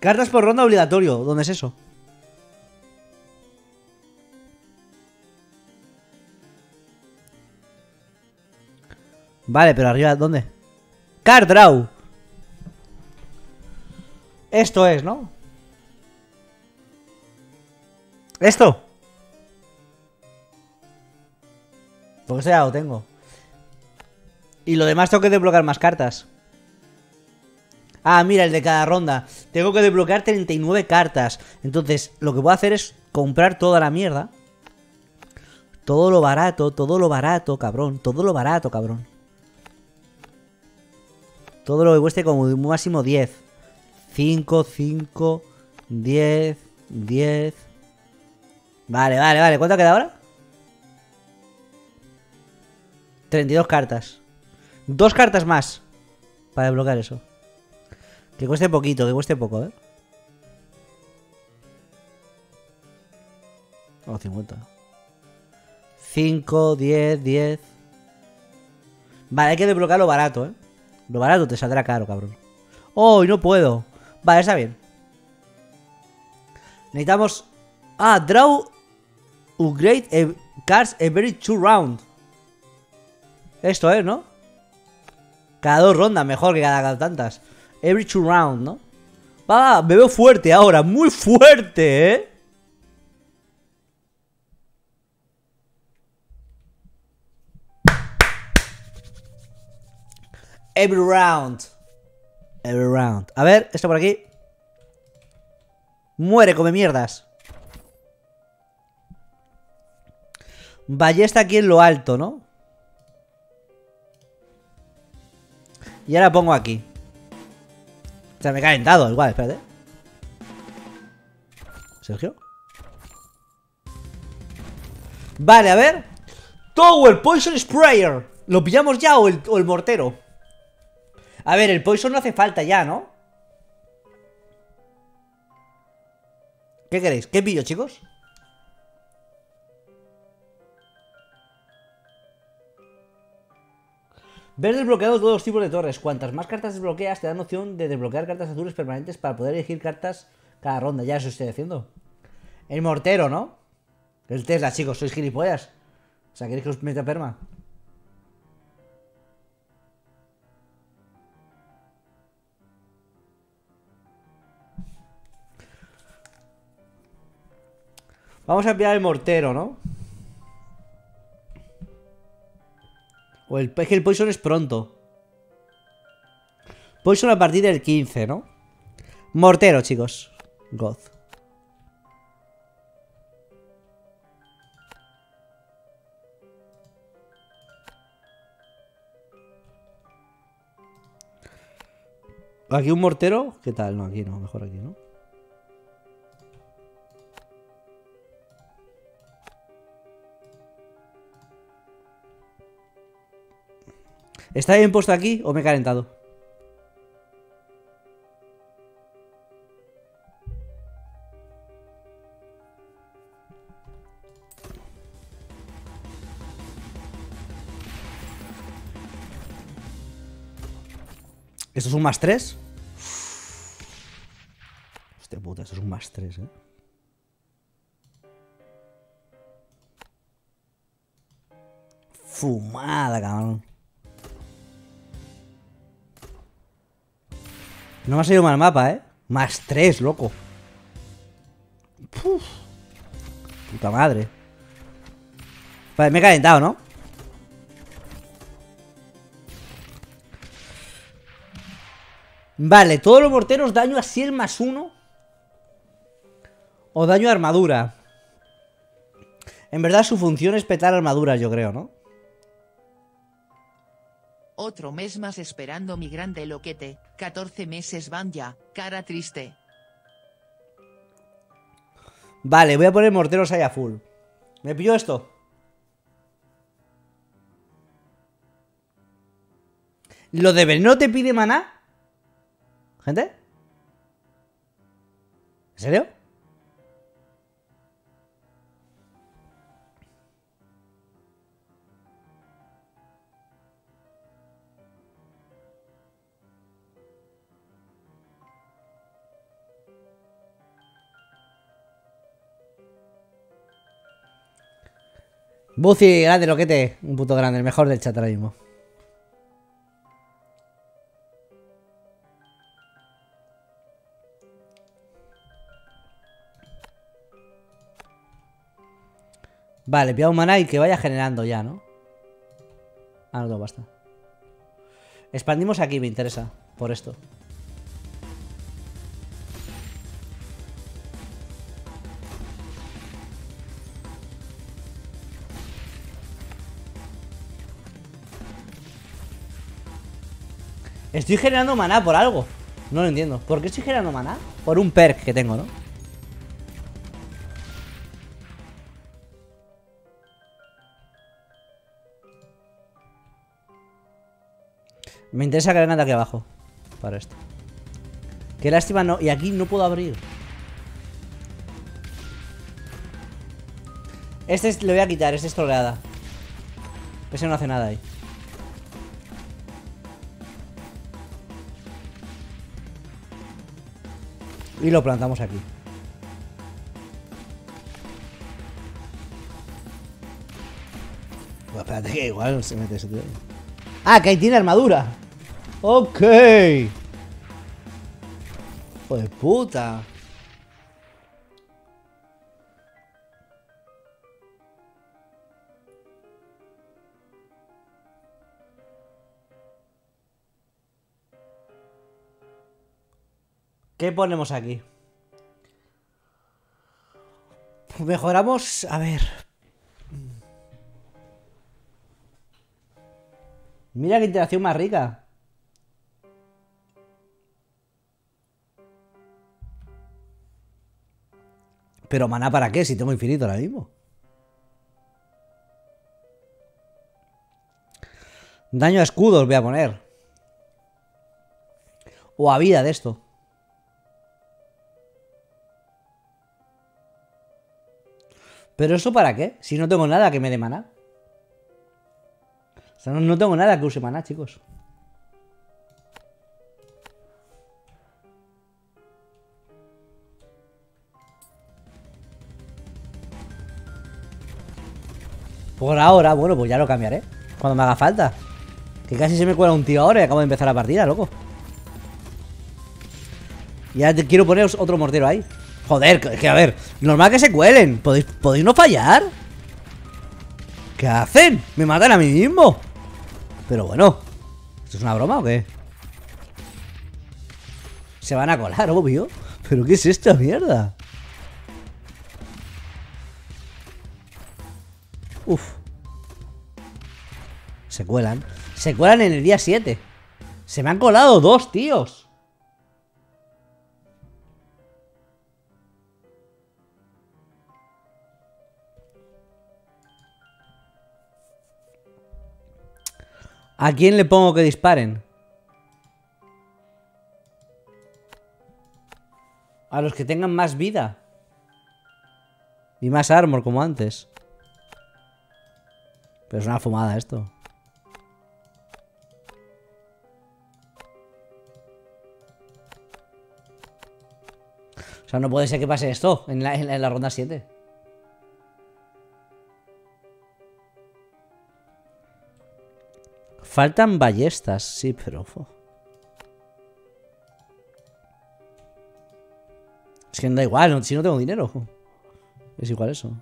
Cartas por ronda obligatorio. ¿Dónde es eso? Vale, pero arriba, ¿dónde? Card draw. Esto es, ¿no? ¿Esto? Porque esto ya lo tengo. Y lo demás tengo que desbloquear más cartas. Ah, mira, el de cada ronda. Tengo que desbloquear 39 cartas. Entonces, lo que puedo hacer es comprar toda la mierda. Todo lo barato, todo lo barato, cabrón. Todo lo barato, cabrón. Todo lo que cueste como un máximo 10. 5, 5, 10, 10. Vale, vale, vale. ¿Cuánto queda ahora? 32 cartas. Dos cartas más. Para desbloquear eso. Que cueste poquito, que cueste poco, ¿eh? Oh, 50. 5, 10, 10. Vale, hay que desbloquear lo barato, ¿eh? Lo barato te saldrá caro, cabrón. Oh, no puedo. Vale, está bien. Necesitamos... Ah, draw... Upgrade cards every two round. Esto es, ¿no? Cada dos rondas, mejor que cada, tantas. Every two round, ¿no? Va, me veo fuerte ahora, muy fuerte, ¿eh? Every round. Every round. A ver, esto por aquí. Muere, come mierdas. Ballesta aquí en lo alto, ¿no? Y ahora pongo aquí. O sea, me he calentado, igual, espérate. Sergio. Vale, a ver. Tower Poison Sprayer. ¿Lo pillamos ya o el mortero? A ver, el Poison no hace falta ya, ¿no? ¿Qué queréis? ¿Qué pillo, chicos? Ver desbloqueados todos los tipos de torres. Cuantas más cartas desbloqueas, te dan opción de desbloquear cartas azules permanentes para poder elegir cartas cada ronda. Ya eso estoy haciendo. El mortero, ¿no? El Tesla, chicos, sois gilipollas. O sea, ¿queréis que os meta perma? Vamos a pillar el mortero, ¿no? O el, es que el Poison es pronto. Poison a partir del 15, ¿no? Mortero, chicos. God. Aquí un mortero. ¿Qué tal? No, aquí no. Mejor aquí, ¿no? ¿Está bien puesto aquí o me he calentado? ¿Esto es un más 3? Hostia puta, esto es un más 3, eh. Fumada, cabrón. No me ha salido mal mapa, ¿eh? Más 3, loco. Puf. Puta madre. Vale, me he calentado, ¿no? Vale, todos los morteros daño a 100 más 1. O daño a armadura. En verdad su función es petar armaduras, yo creo, ¿no? Otro mes más esperando mi grande loquete, 14 meses van ya, cara triste. Vale, voy a poner morteros ahí a full. ¿Me pillo esto? ¿Lo de veneno te pide maná? ¿Gente? ¿En serio? Buzi, grande, loquete. Un puto grande, el mejor del chat ahora mismo. Vale, pilla un maná y que vaya generando ya, ¿no? Ah, no, todo basta. Expandimos aquí, me interesa. Por esto. Estoy generando maná por algo. No lo entiendo. ¿Por qué estoy generando maná? Por un perk que tengo, ¿no? Me interesa granada aquí abajo. Para esto. Qué lástima, no. Y aquí no puedo abrir. Este es- le voy a quitar, este es troleada. Ese no hace nada ahí. Y lo plantamos aquí. Bueno, espérate que igual se mete ese tío. Ah, que ahí tiene armadura. Ok. De puta. ¿Qué ponemos aquí? Mejoramos. A ver. Mira qué interacción más rica. Pero maná para qué si tengo infinito ahora mismo. Daño a escudos voy a poner. O a vida de esto. ¿Pero eso para qué? Si no tengo nada que me dé maná. O sea, no, no tengo nada que use maná, chicos. Por ahora, bueno, pues ya lo cambiaré. Cuando me haga falta. Que casi se me cuela un tío ahora y acabo de empezar la partida, loco. Ya te quiero poner otro mortero ahí. Joder, que, que a ver, normal que se cuelen. ¿Podéis, ¿Podéis no fallar? ¿Qué hacen? Me matan a mí mismo. Pero bueno, ¿esto es una broma o qué? Se van a colar, obvio. ¿Pero qué es esta mierda? Uf. Se cuelan. Se cuelan en el día 7. Se me han colado dos, tíos. ¿A quién le pongo que disparen? A los que tengan más vida. Y más armor como antes. Pero es una fumada esto. O sea, no puede ser que pase esto en la, en la- ronda 7. Faltan ballestas, sí, pero... Es que no da igual, si no tengo dinero. Es igual eso.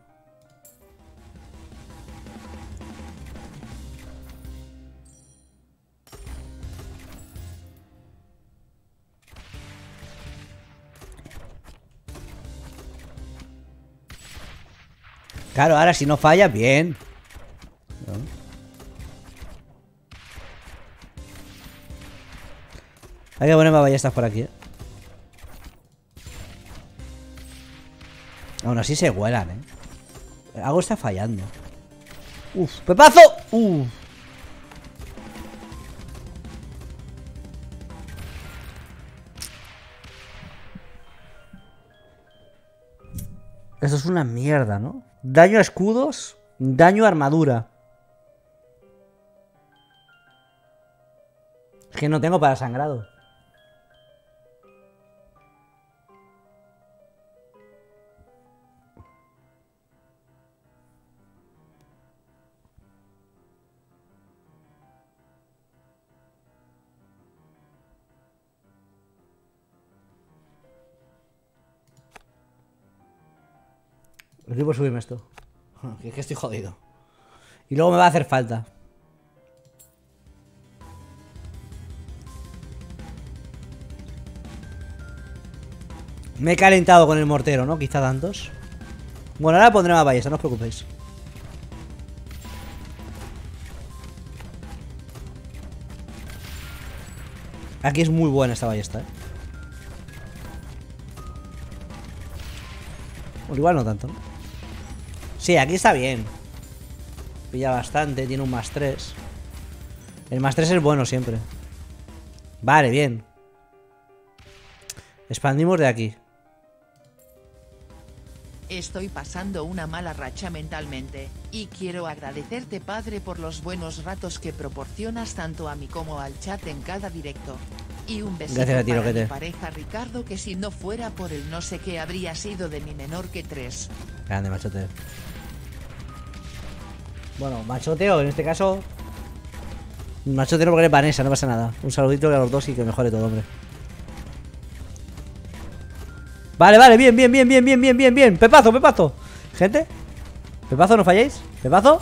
Claro, ahora si no falla, bien. Hay que poner más ballestas por aquí, ¿eh? Aún así se vuelan, ¿eh? Algo está fallando. Uf, pepazo. Uf. Esto es una mierda, ¿no? Daño a escudos, daño a armadura. Es que no tengo para sangrado. Estoy por subirme esto. Es que estoy jodido. Y luego me va a hacer falta. Me he calentado con el mortero, ¿no? Quizá tantos. Bueno, ahora pondré más ballesta, no os preocupéis. Aquí es muy buena esta ballesta, ¿eh? Bueno, igual no tanto, ¿no? Sí, aquí está bien. Pilla bastante, tiene un más 3. El más 3 es bueno siempre. Vale, bien. Expandimos de aquí. Estoy pasando una mala racha mentalmente, y quiero agradecerte padre por los buenos ratos que proporcionas tanto a mí como al chat en cada directo. Y un besito Gracias a ti, para pareja Ricardo que si no fuera por el no sé qué habría sido de mi menor que tres. Grande, machote. Bueno, machoteo, en este caso. Machoteo porque eres Vanessa, no pasa nada. Un saludito a los dos y que mejore todo, hombre. Vale, vale, bien, bien, bien, bien, bien, bien, bien, bien. Pepazo, pepazo. Gente. Pepazo, no falléis. Pepazo.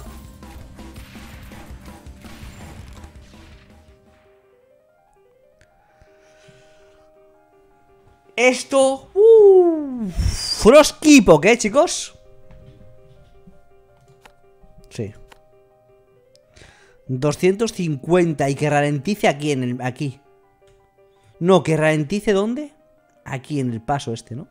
esto... Uh, Frostkeep, ¿qué, chicos? 250 y que ralentice aquí en el... Aquí. No, que ralentice ¿dónde? Aquí en el paso este, ¿no?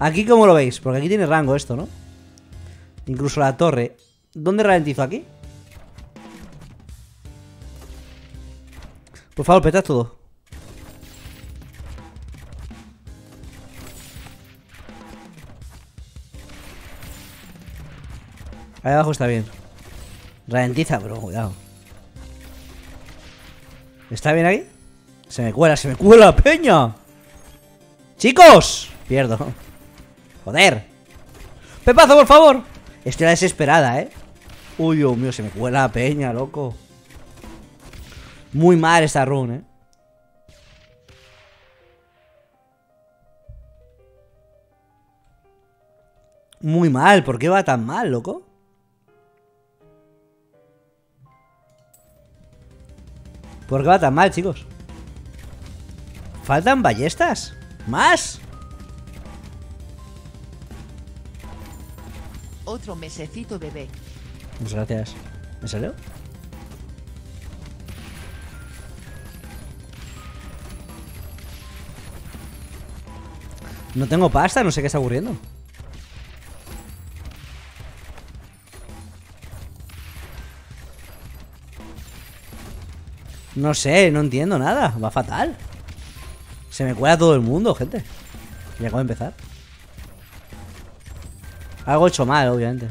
Aquí, ¿cómo lo veis? Porque aquí tiene rango esto, ¿no? Incluso la torre. ¿Dónde ralentizo? ¿Aquí? Por favor, petad todo. Ahí abajo está bien. Ralentiza, bro, cuidado. ¿Está bien ahí? Se me cuela, se me cuela la peña. ¡Chicos! Pierdo. Joder. Pepazo, por favor. Estoy a desesperada, ¿eh? Uy, Dios mío, se me cuela la peña, loco. Muy mal esta run, ¿eh? Muy mal, ¿por qué va tan mal, loco? ¿Por qué va tan mal, chicos? ¿Faltan ballestas? ¿Más? Otro mesecito bebé. Muchas gracias. ¿Me salió? No tengo pasta, no sé qué está ocurriendo. No sé, no entiendo nada. Va fatal. Se me cuela todo el mundo, gente. Ya acabo de empezar. Algo hecho mal, obviamente.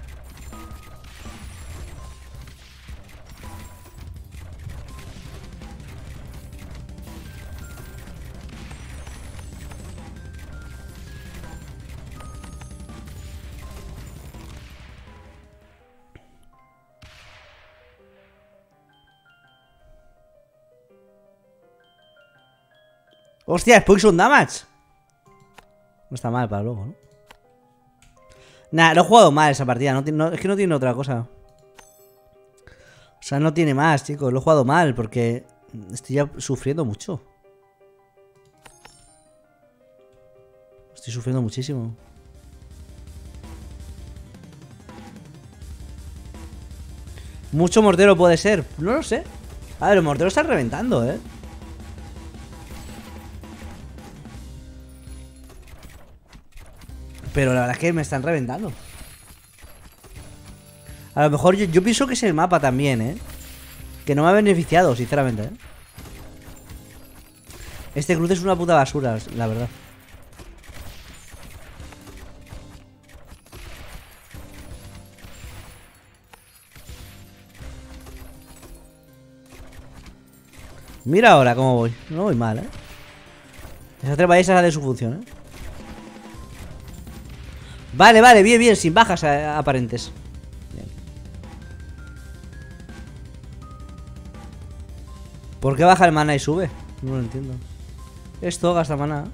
Hostia, es Poison Damage. No está mal para luego, ¿no? Nah, lo he jugado mal esa partida. No, no- es que no tiene otra cosa. O sea, no tiene más, chicos. Lo he jugado mal porque estoy ya sufriendo mucho. Estoy sufriendo muchísimo. Mucho mortero puede ser. No lo sé. A ver, los morteros están reventando, ¿eh? Pero la verdad es que me están reventando. A lo mejor yo, pienso que es el mapa también, ¿eh? Que no me ha beneficiado, sinceramente, ¿eh? Este cruce es una puta basura, la verdad. Mira ahora cómo voy. No voy mal, ¿eh? Esa trepa esa de su función, ¿eh? Vale, vale, bien, bien, sin bajas aparentes. ¿Por qué baja el mana y sube? No lo entiendo. Esto gasta mana.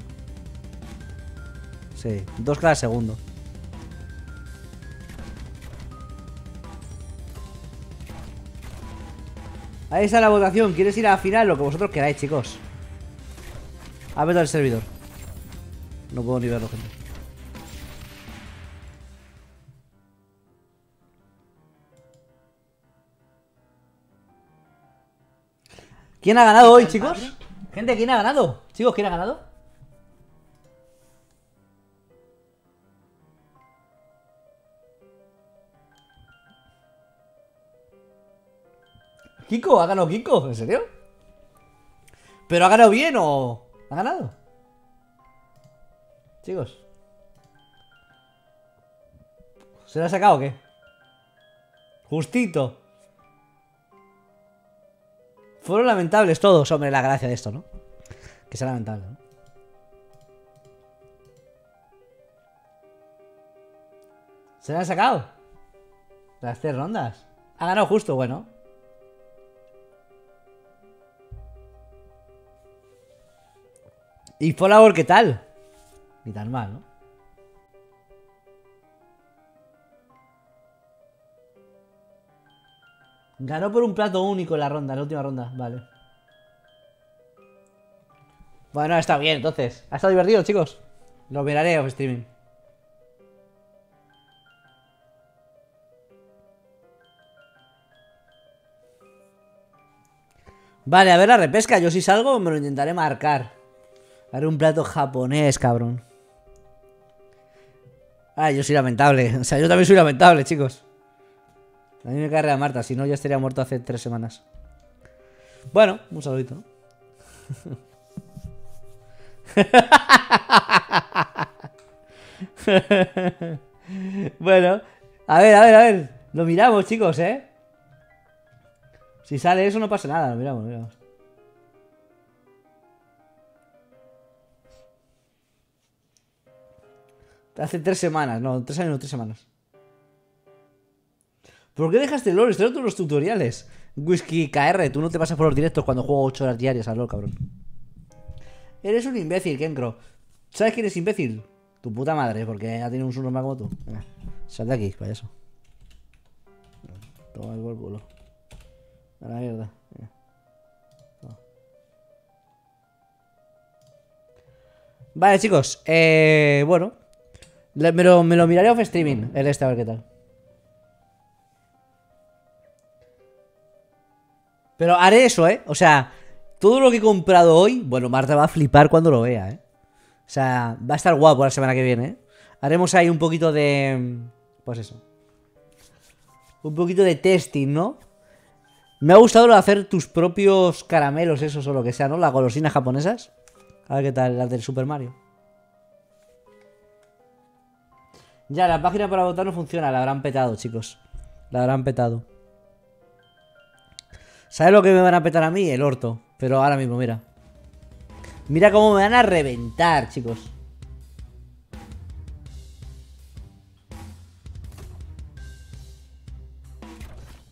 Sí, dos cada segundo. Ahí está la votación. ¿Quieres ir a la final? Lo que vosotros queráis, chicos. A ver el servidor. No puedo ni verlo, gente. ¿Quién ha ganado hoy, chicos? Gente, ¿quién ha ganado? Chicos, ¿quién ha ganado? Kiko, ha ganado Kiko, ¿en serio? ¿Pero ha ganado bien o.? ¿Ha ganado? Chicos. ¿Se lo ha sacado o qué? Justito. Fueron lamentables todos, hombre, la gracia de esto, ¿no? Que sea lamentable, ¿no? ¿Se le han sacado? Las tres rondas. Ha ganado justo, bueno. ¿Y Follower qué tal? Ni tan mal, ¿no? Ganó por un plato único en la ronda, en la última ronda. Vale. Bueno, está bien, entonces. Ha estado divertido, chicos. Lo miraré off streaming. Vale, a ver la repesca. Yo si salgo me lo intentaré marcar. Haré un plato japonés, cabrón. Ah, yo soy lamentable. O sea, yo también soy lamentable, chicos. A mí me cae a Marta, si no ya estaría muerto hace tres semanas. Bueno, un saludito. ¿no? bueno, a ver, a ver, a ver. Lo miramos, chicos, ¿eh? Si sale eso no pasa nada, lo miramos, lo miramos. Hace tres semanas, no, tres años, no, tres semanas. ¿Por qué dejaste el LOL? Estoy en los tutoriales. Whisky KR, tú no te pasas por los directos cuando juego 8 horas diarias al LOL, cabrón. Eres un imbécil, Kenkro. ¿Sabes quién es imbécil? Tu puta madre, porque ha tenido un subnormal como tú. Sal de aquí, payaso. Toma el culo. A la mierda. Vale, chicos. Eh, bueno. Me me lo miraré off streaming, el este, a ver qué tal. Pero haré eso, ¿eh? O sea, todo lo que he comprado hoy, bueno, Marta va a flipar cuando lo vea, ¿eh? O sea, va a estar guapo la semana que viene, ¿eh? Haremos ahí un poquito de... Pues eso. Un poquito de testing, ¿no? Me ha gustado lo de hacer tus propios caramelos, esos o lo que sea, ¿no? Las golosinas japonesas. A ver qué tal, las del Super Mario. Ya, la página para votar no funciona, la habrán petado, chicos. La habrán petado. ¿Sabes lo que me van a petar a mí? El orto. Pero ahora mismo, mira. Mira cómo me van a reventar, chicos.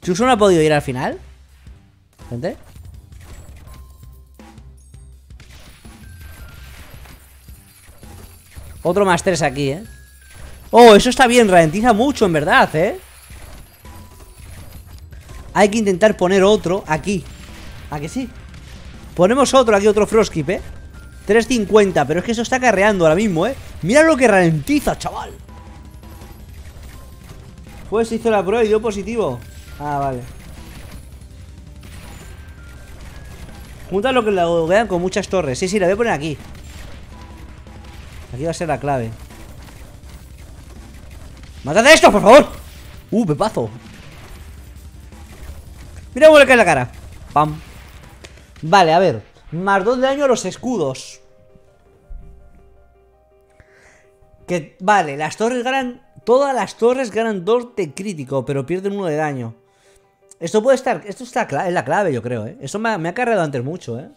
¿Chuso no ha podido ir al final? Gente. Otro más tres aquí, ¿eh? Oh, eso está bien, ralentiza mucho, en verdad, ¿eh? Hay que intentar poner otro aquí. ¿A que sí? Ponemos otro aquí, otro Frostkeep, ¿eh? 3.50, pero es que eso está carreando ahora mismo, ¿eh? Mira lo que ralentiza, chaval. Pues hizo la prueba y dio positivo. Ah, vale. Junta lo que lo vean con muchas torres. Sí, sí, la voy a poner aquí. Aquí va a ser la clave. ¡Matad a esto, por favor! ¡Uh, pepazo! Mira cómo le la cara. Pam. Vale, a ver. Más dos de daño a los escudos. Que, vale, las torres ganan... Todas las torres ganan dos de crítico, pero pierden uno de daño. Esto puede estar... Esto está es la clave, yo creo, ¿eh? Eso me ha, me ha cargado antes mucho, ¿eh?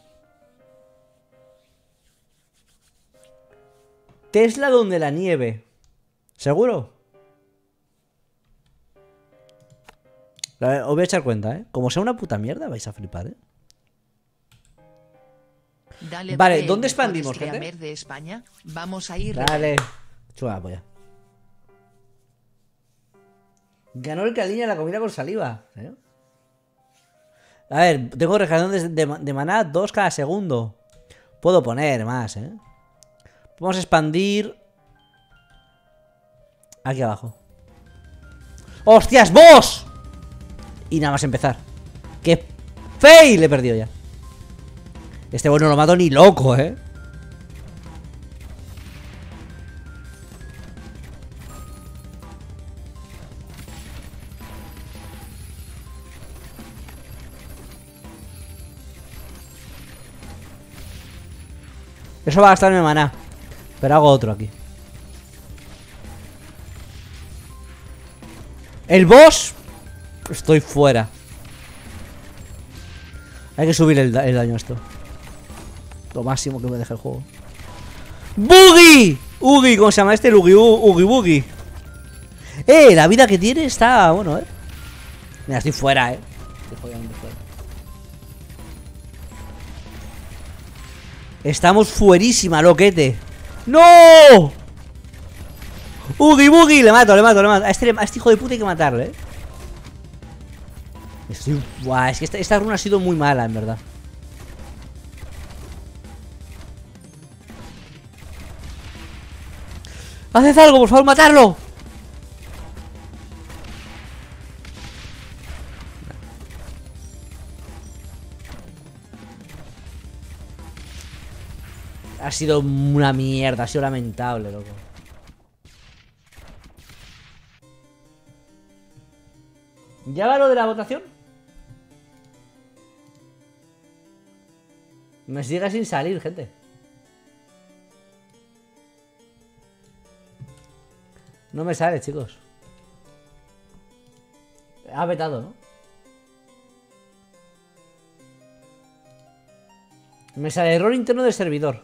Tesla donde la nieve. ¿Seguro? Os voy a echar cuenta, ¿eh? Como sea una puta mierda, vais a flipar, ¿eh? Dale, Vale, dale, ¿dónde expandimos, gente? de España. Vamos a ir. Dale. Chula la polla. Ganó el Caliña la comida con saliva. ¿eh? A ver, tengo regeneración de, de, de maná 2 cada segundo. Puedo poner más, ¿eh? Vamos a expandir. Aquí abajo. ¡Hostias, vos! Y nada más empezar. ¡Qué fail! Le he perdido ya. Este bueno no lo mato ni loco, ¿eh? Eso va a gastarme maná. Pero hago otro aquí. El boss. Estoy fuera. Hay que subir el, da- el daño a esto. Lo máximo que me deja el juego. ¡Boogie! Ugi, ¿cómo se llama este? El Ugi, Ugi. Eh, la vida que tiene está bueno, eh. Mira, estoy fuera, eh. Estoy jodidamente fuera. Estamos fuerísima, loquete. ¡No! Ugi Boogie, le mato, le mato, le mato. A este, a este hijo de puta hay que matarle, eh. Estoy... Buah, es que esta, runa ha sido muy mala, en verdad. ¡Haced algo, por favor, matarlo! Ha sido una mierda, ha sido lamentable, loco. ¿Ya va lo de la votación? Me sigue sin salir, gente. No me sale, chicos. Ha vetado, ¿no? Me sale error interno del servidor.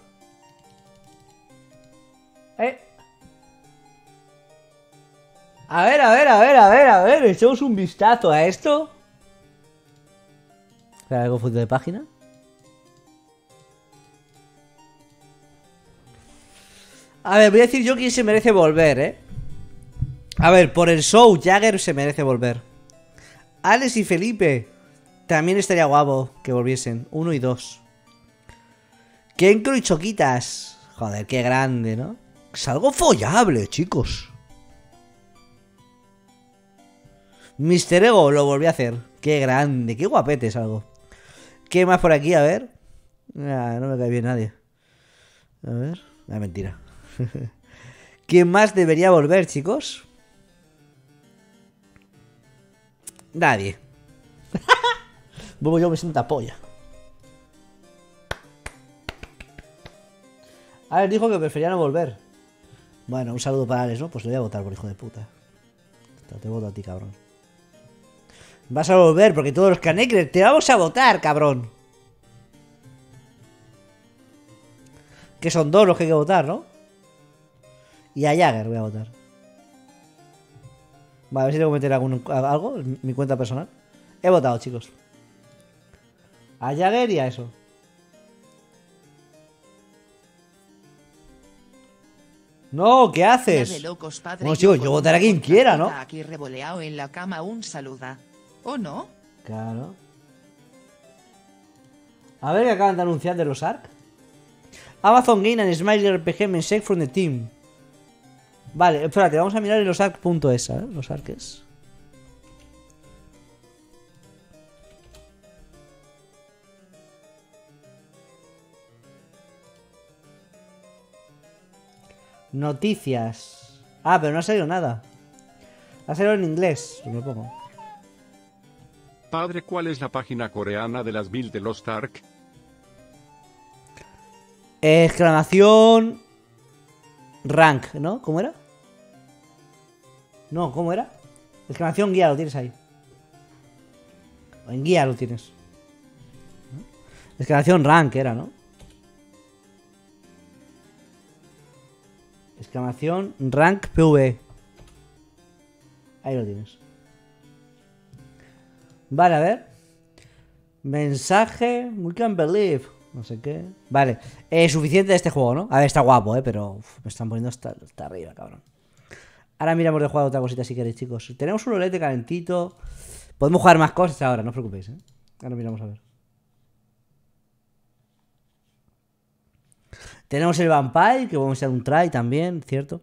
Eh. A ver, a ver, a ver, a ver, a ver. Echemos un vistazo a esto. Espera, algo de página. A ver, voy a decir yo quién se merece volver, ¿eh? A ver, por el show, Jagger se merece volver. Alex y Felipe. También estaría guapo que volviesen. Uno y dos. Kenko y Choquitas. Joder, qué grande, ¿no? Es algo follable, chicos. Mister Ego lo volví a hacer. Qué grande, qué guapete es algo. ¿Qué más por aquí? A ver. Ah, no me cae bien nadie. A ver. Ah, mentira. ¿Quién más debería volver, chicos? Nadie. Vuelvo yo me siento polla. A ver, dijo que prefería no volver. Bueno, un saludo para Alex, ¿no? Pues le voy a votar por hijo de puta. Te voto a ti, cabrón. Vas a volver porque todos los canecres te vamos a votar, cabrón. Que son dos los que hay que votar, ¿no? Y a Jagger voy a votar. Vale, a ver si tengo que meter algún, algo en mi cuenta personal. He votado, chicos. A Jagger y a eso. No, ¿qué haces? Locos, padre, Bueno, chicos, yo votaré a quien quiera, ¿no? Aquí revoleado en la cama un saluda. ¿O no? Claro. A ver qué acaban de anunciar de los ARC. Amazon Game and Smiley RPG Message from the Team. Vale, espérate, vamos a mirar en los ARC.es, ¿eh? Los ARCs. Noticias. Ah, pero no ha salido nada. Ha salido en inglés, lo pongo. Padre, ¿cuál es la página coreana de las builds de los Tark? Exclamación. Rank, ¿no? ¿Cómo era? No, ¿cómo era? Exclamación guía, lo tienes ahí. O en guía lo tienes. Exclamación rank era, ¿no? Exclamación rank PV. Ahí lo tienes. Vale, a ver. Mensaje. We can believe. No sé qué. Vale. Es suficiente de este juego, ¿no? A ver, está guapo, ¿eh? Pero me están poniendo hasta arriba, cabrón. Ahora miramos de jugar otra cosita si queréis, chicos. Tenemos un olete calentito. Podemos jugar más cosas ahora, no os preocupéis, ¿eh? Ahora miramos a ver. Tenemos el Vampire, que vamos a hacer un try también, ¿cierto?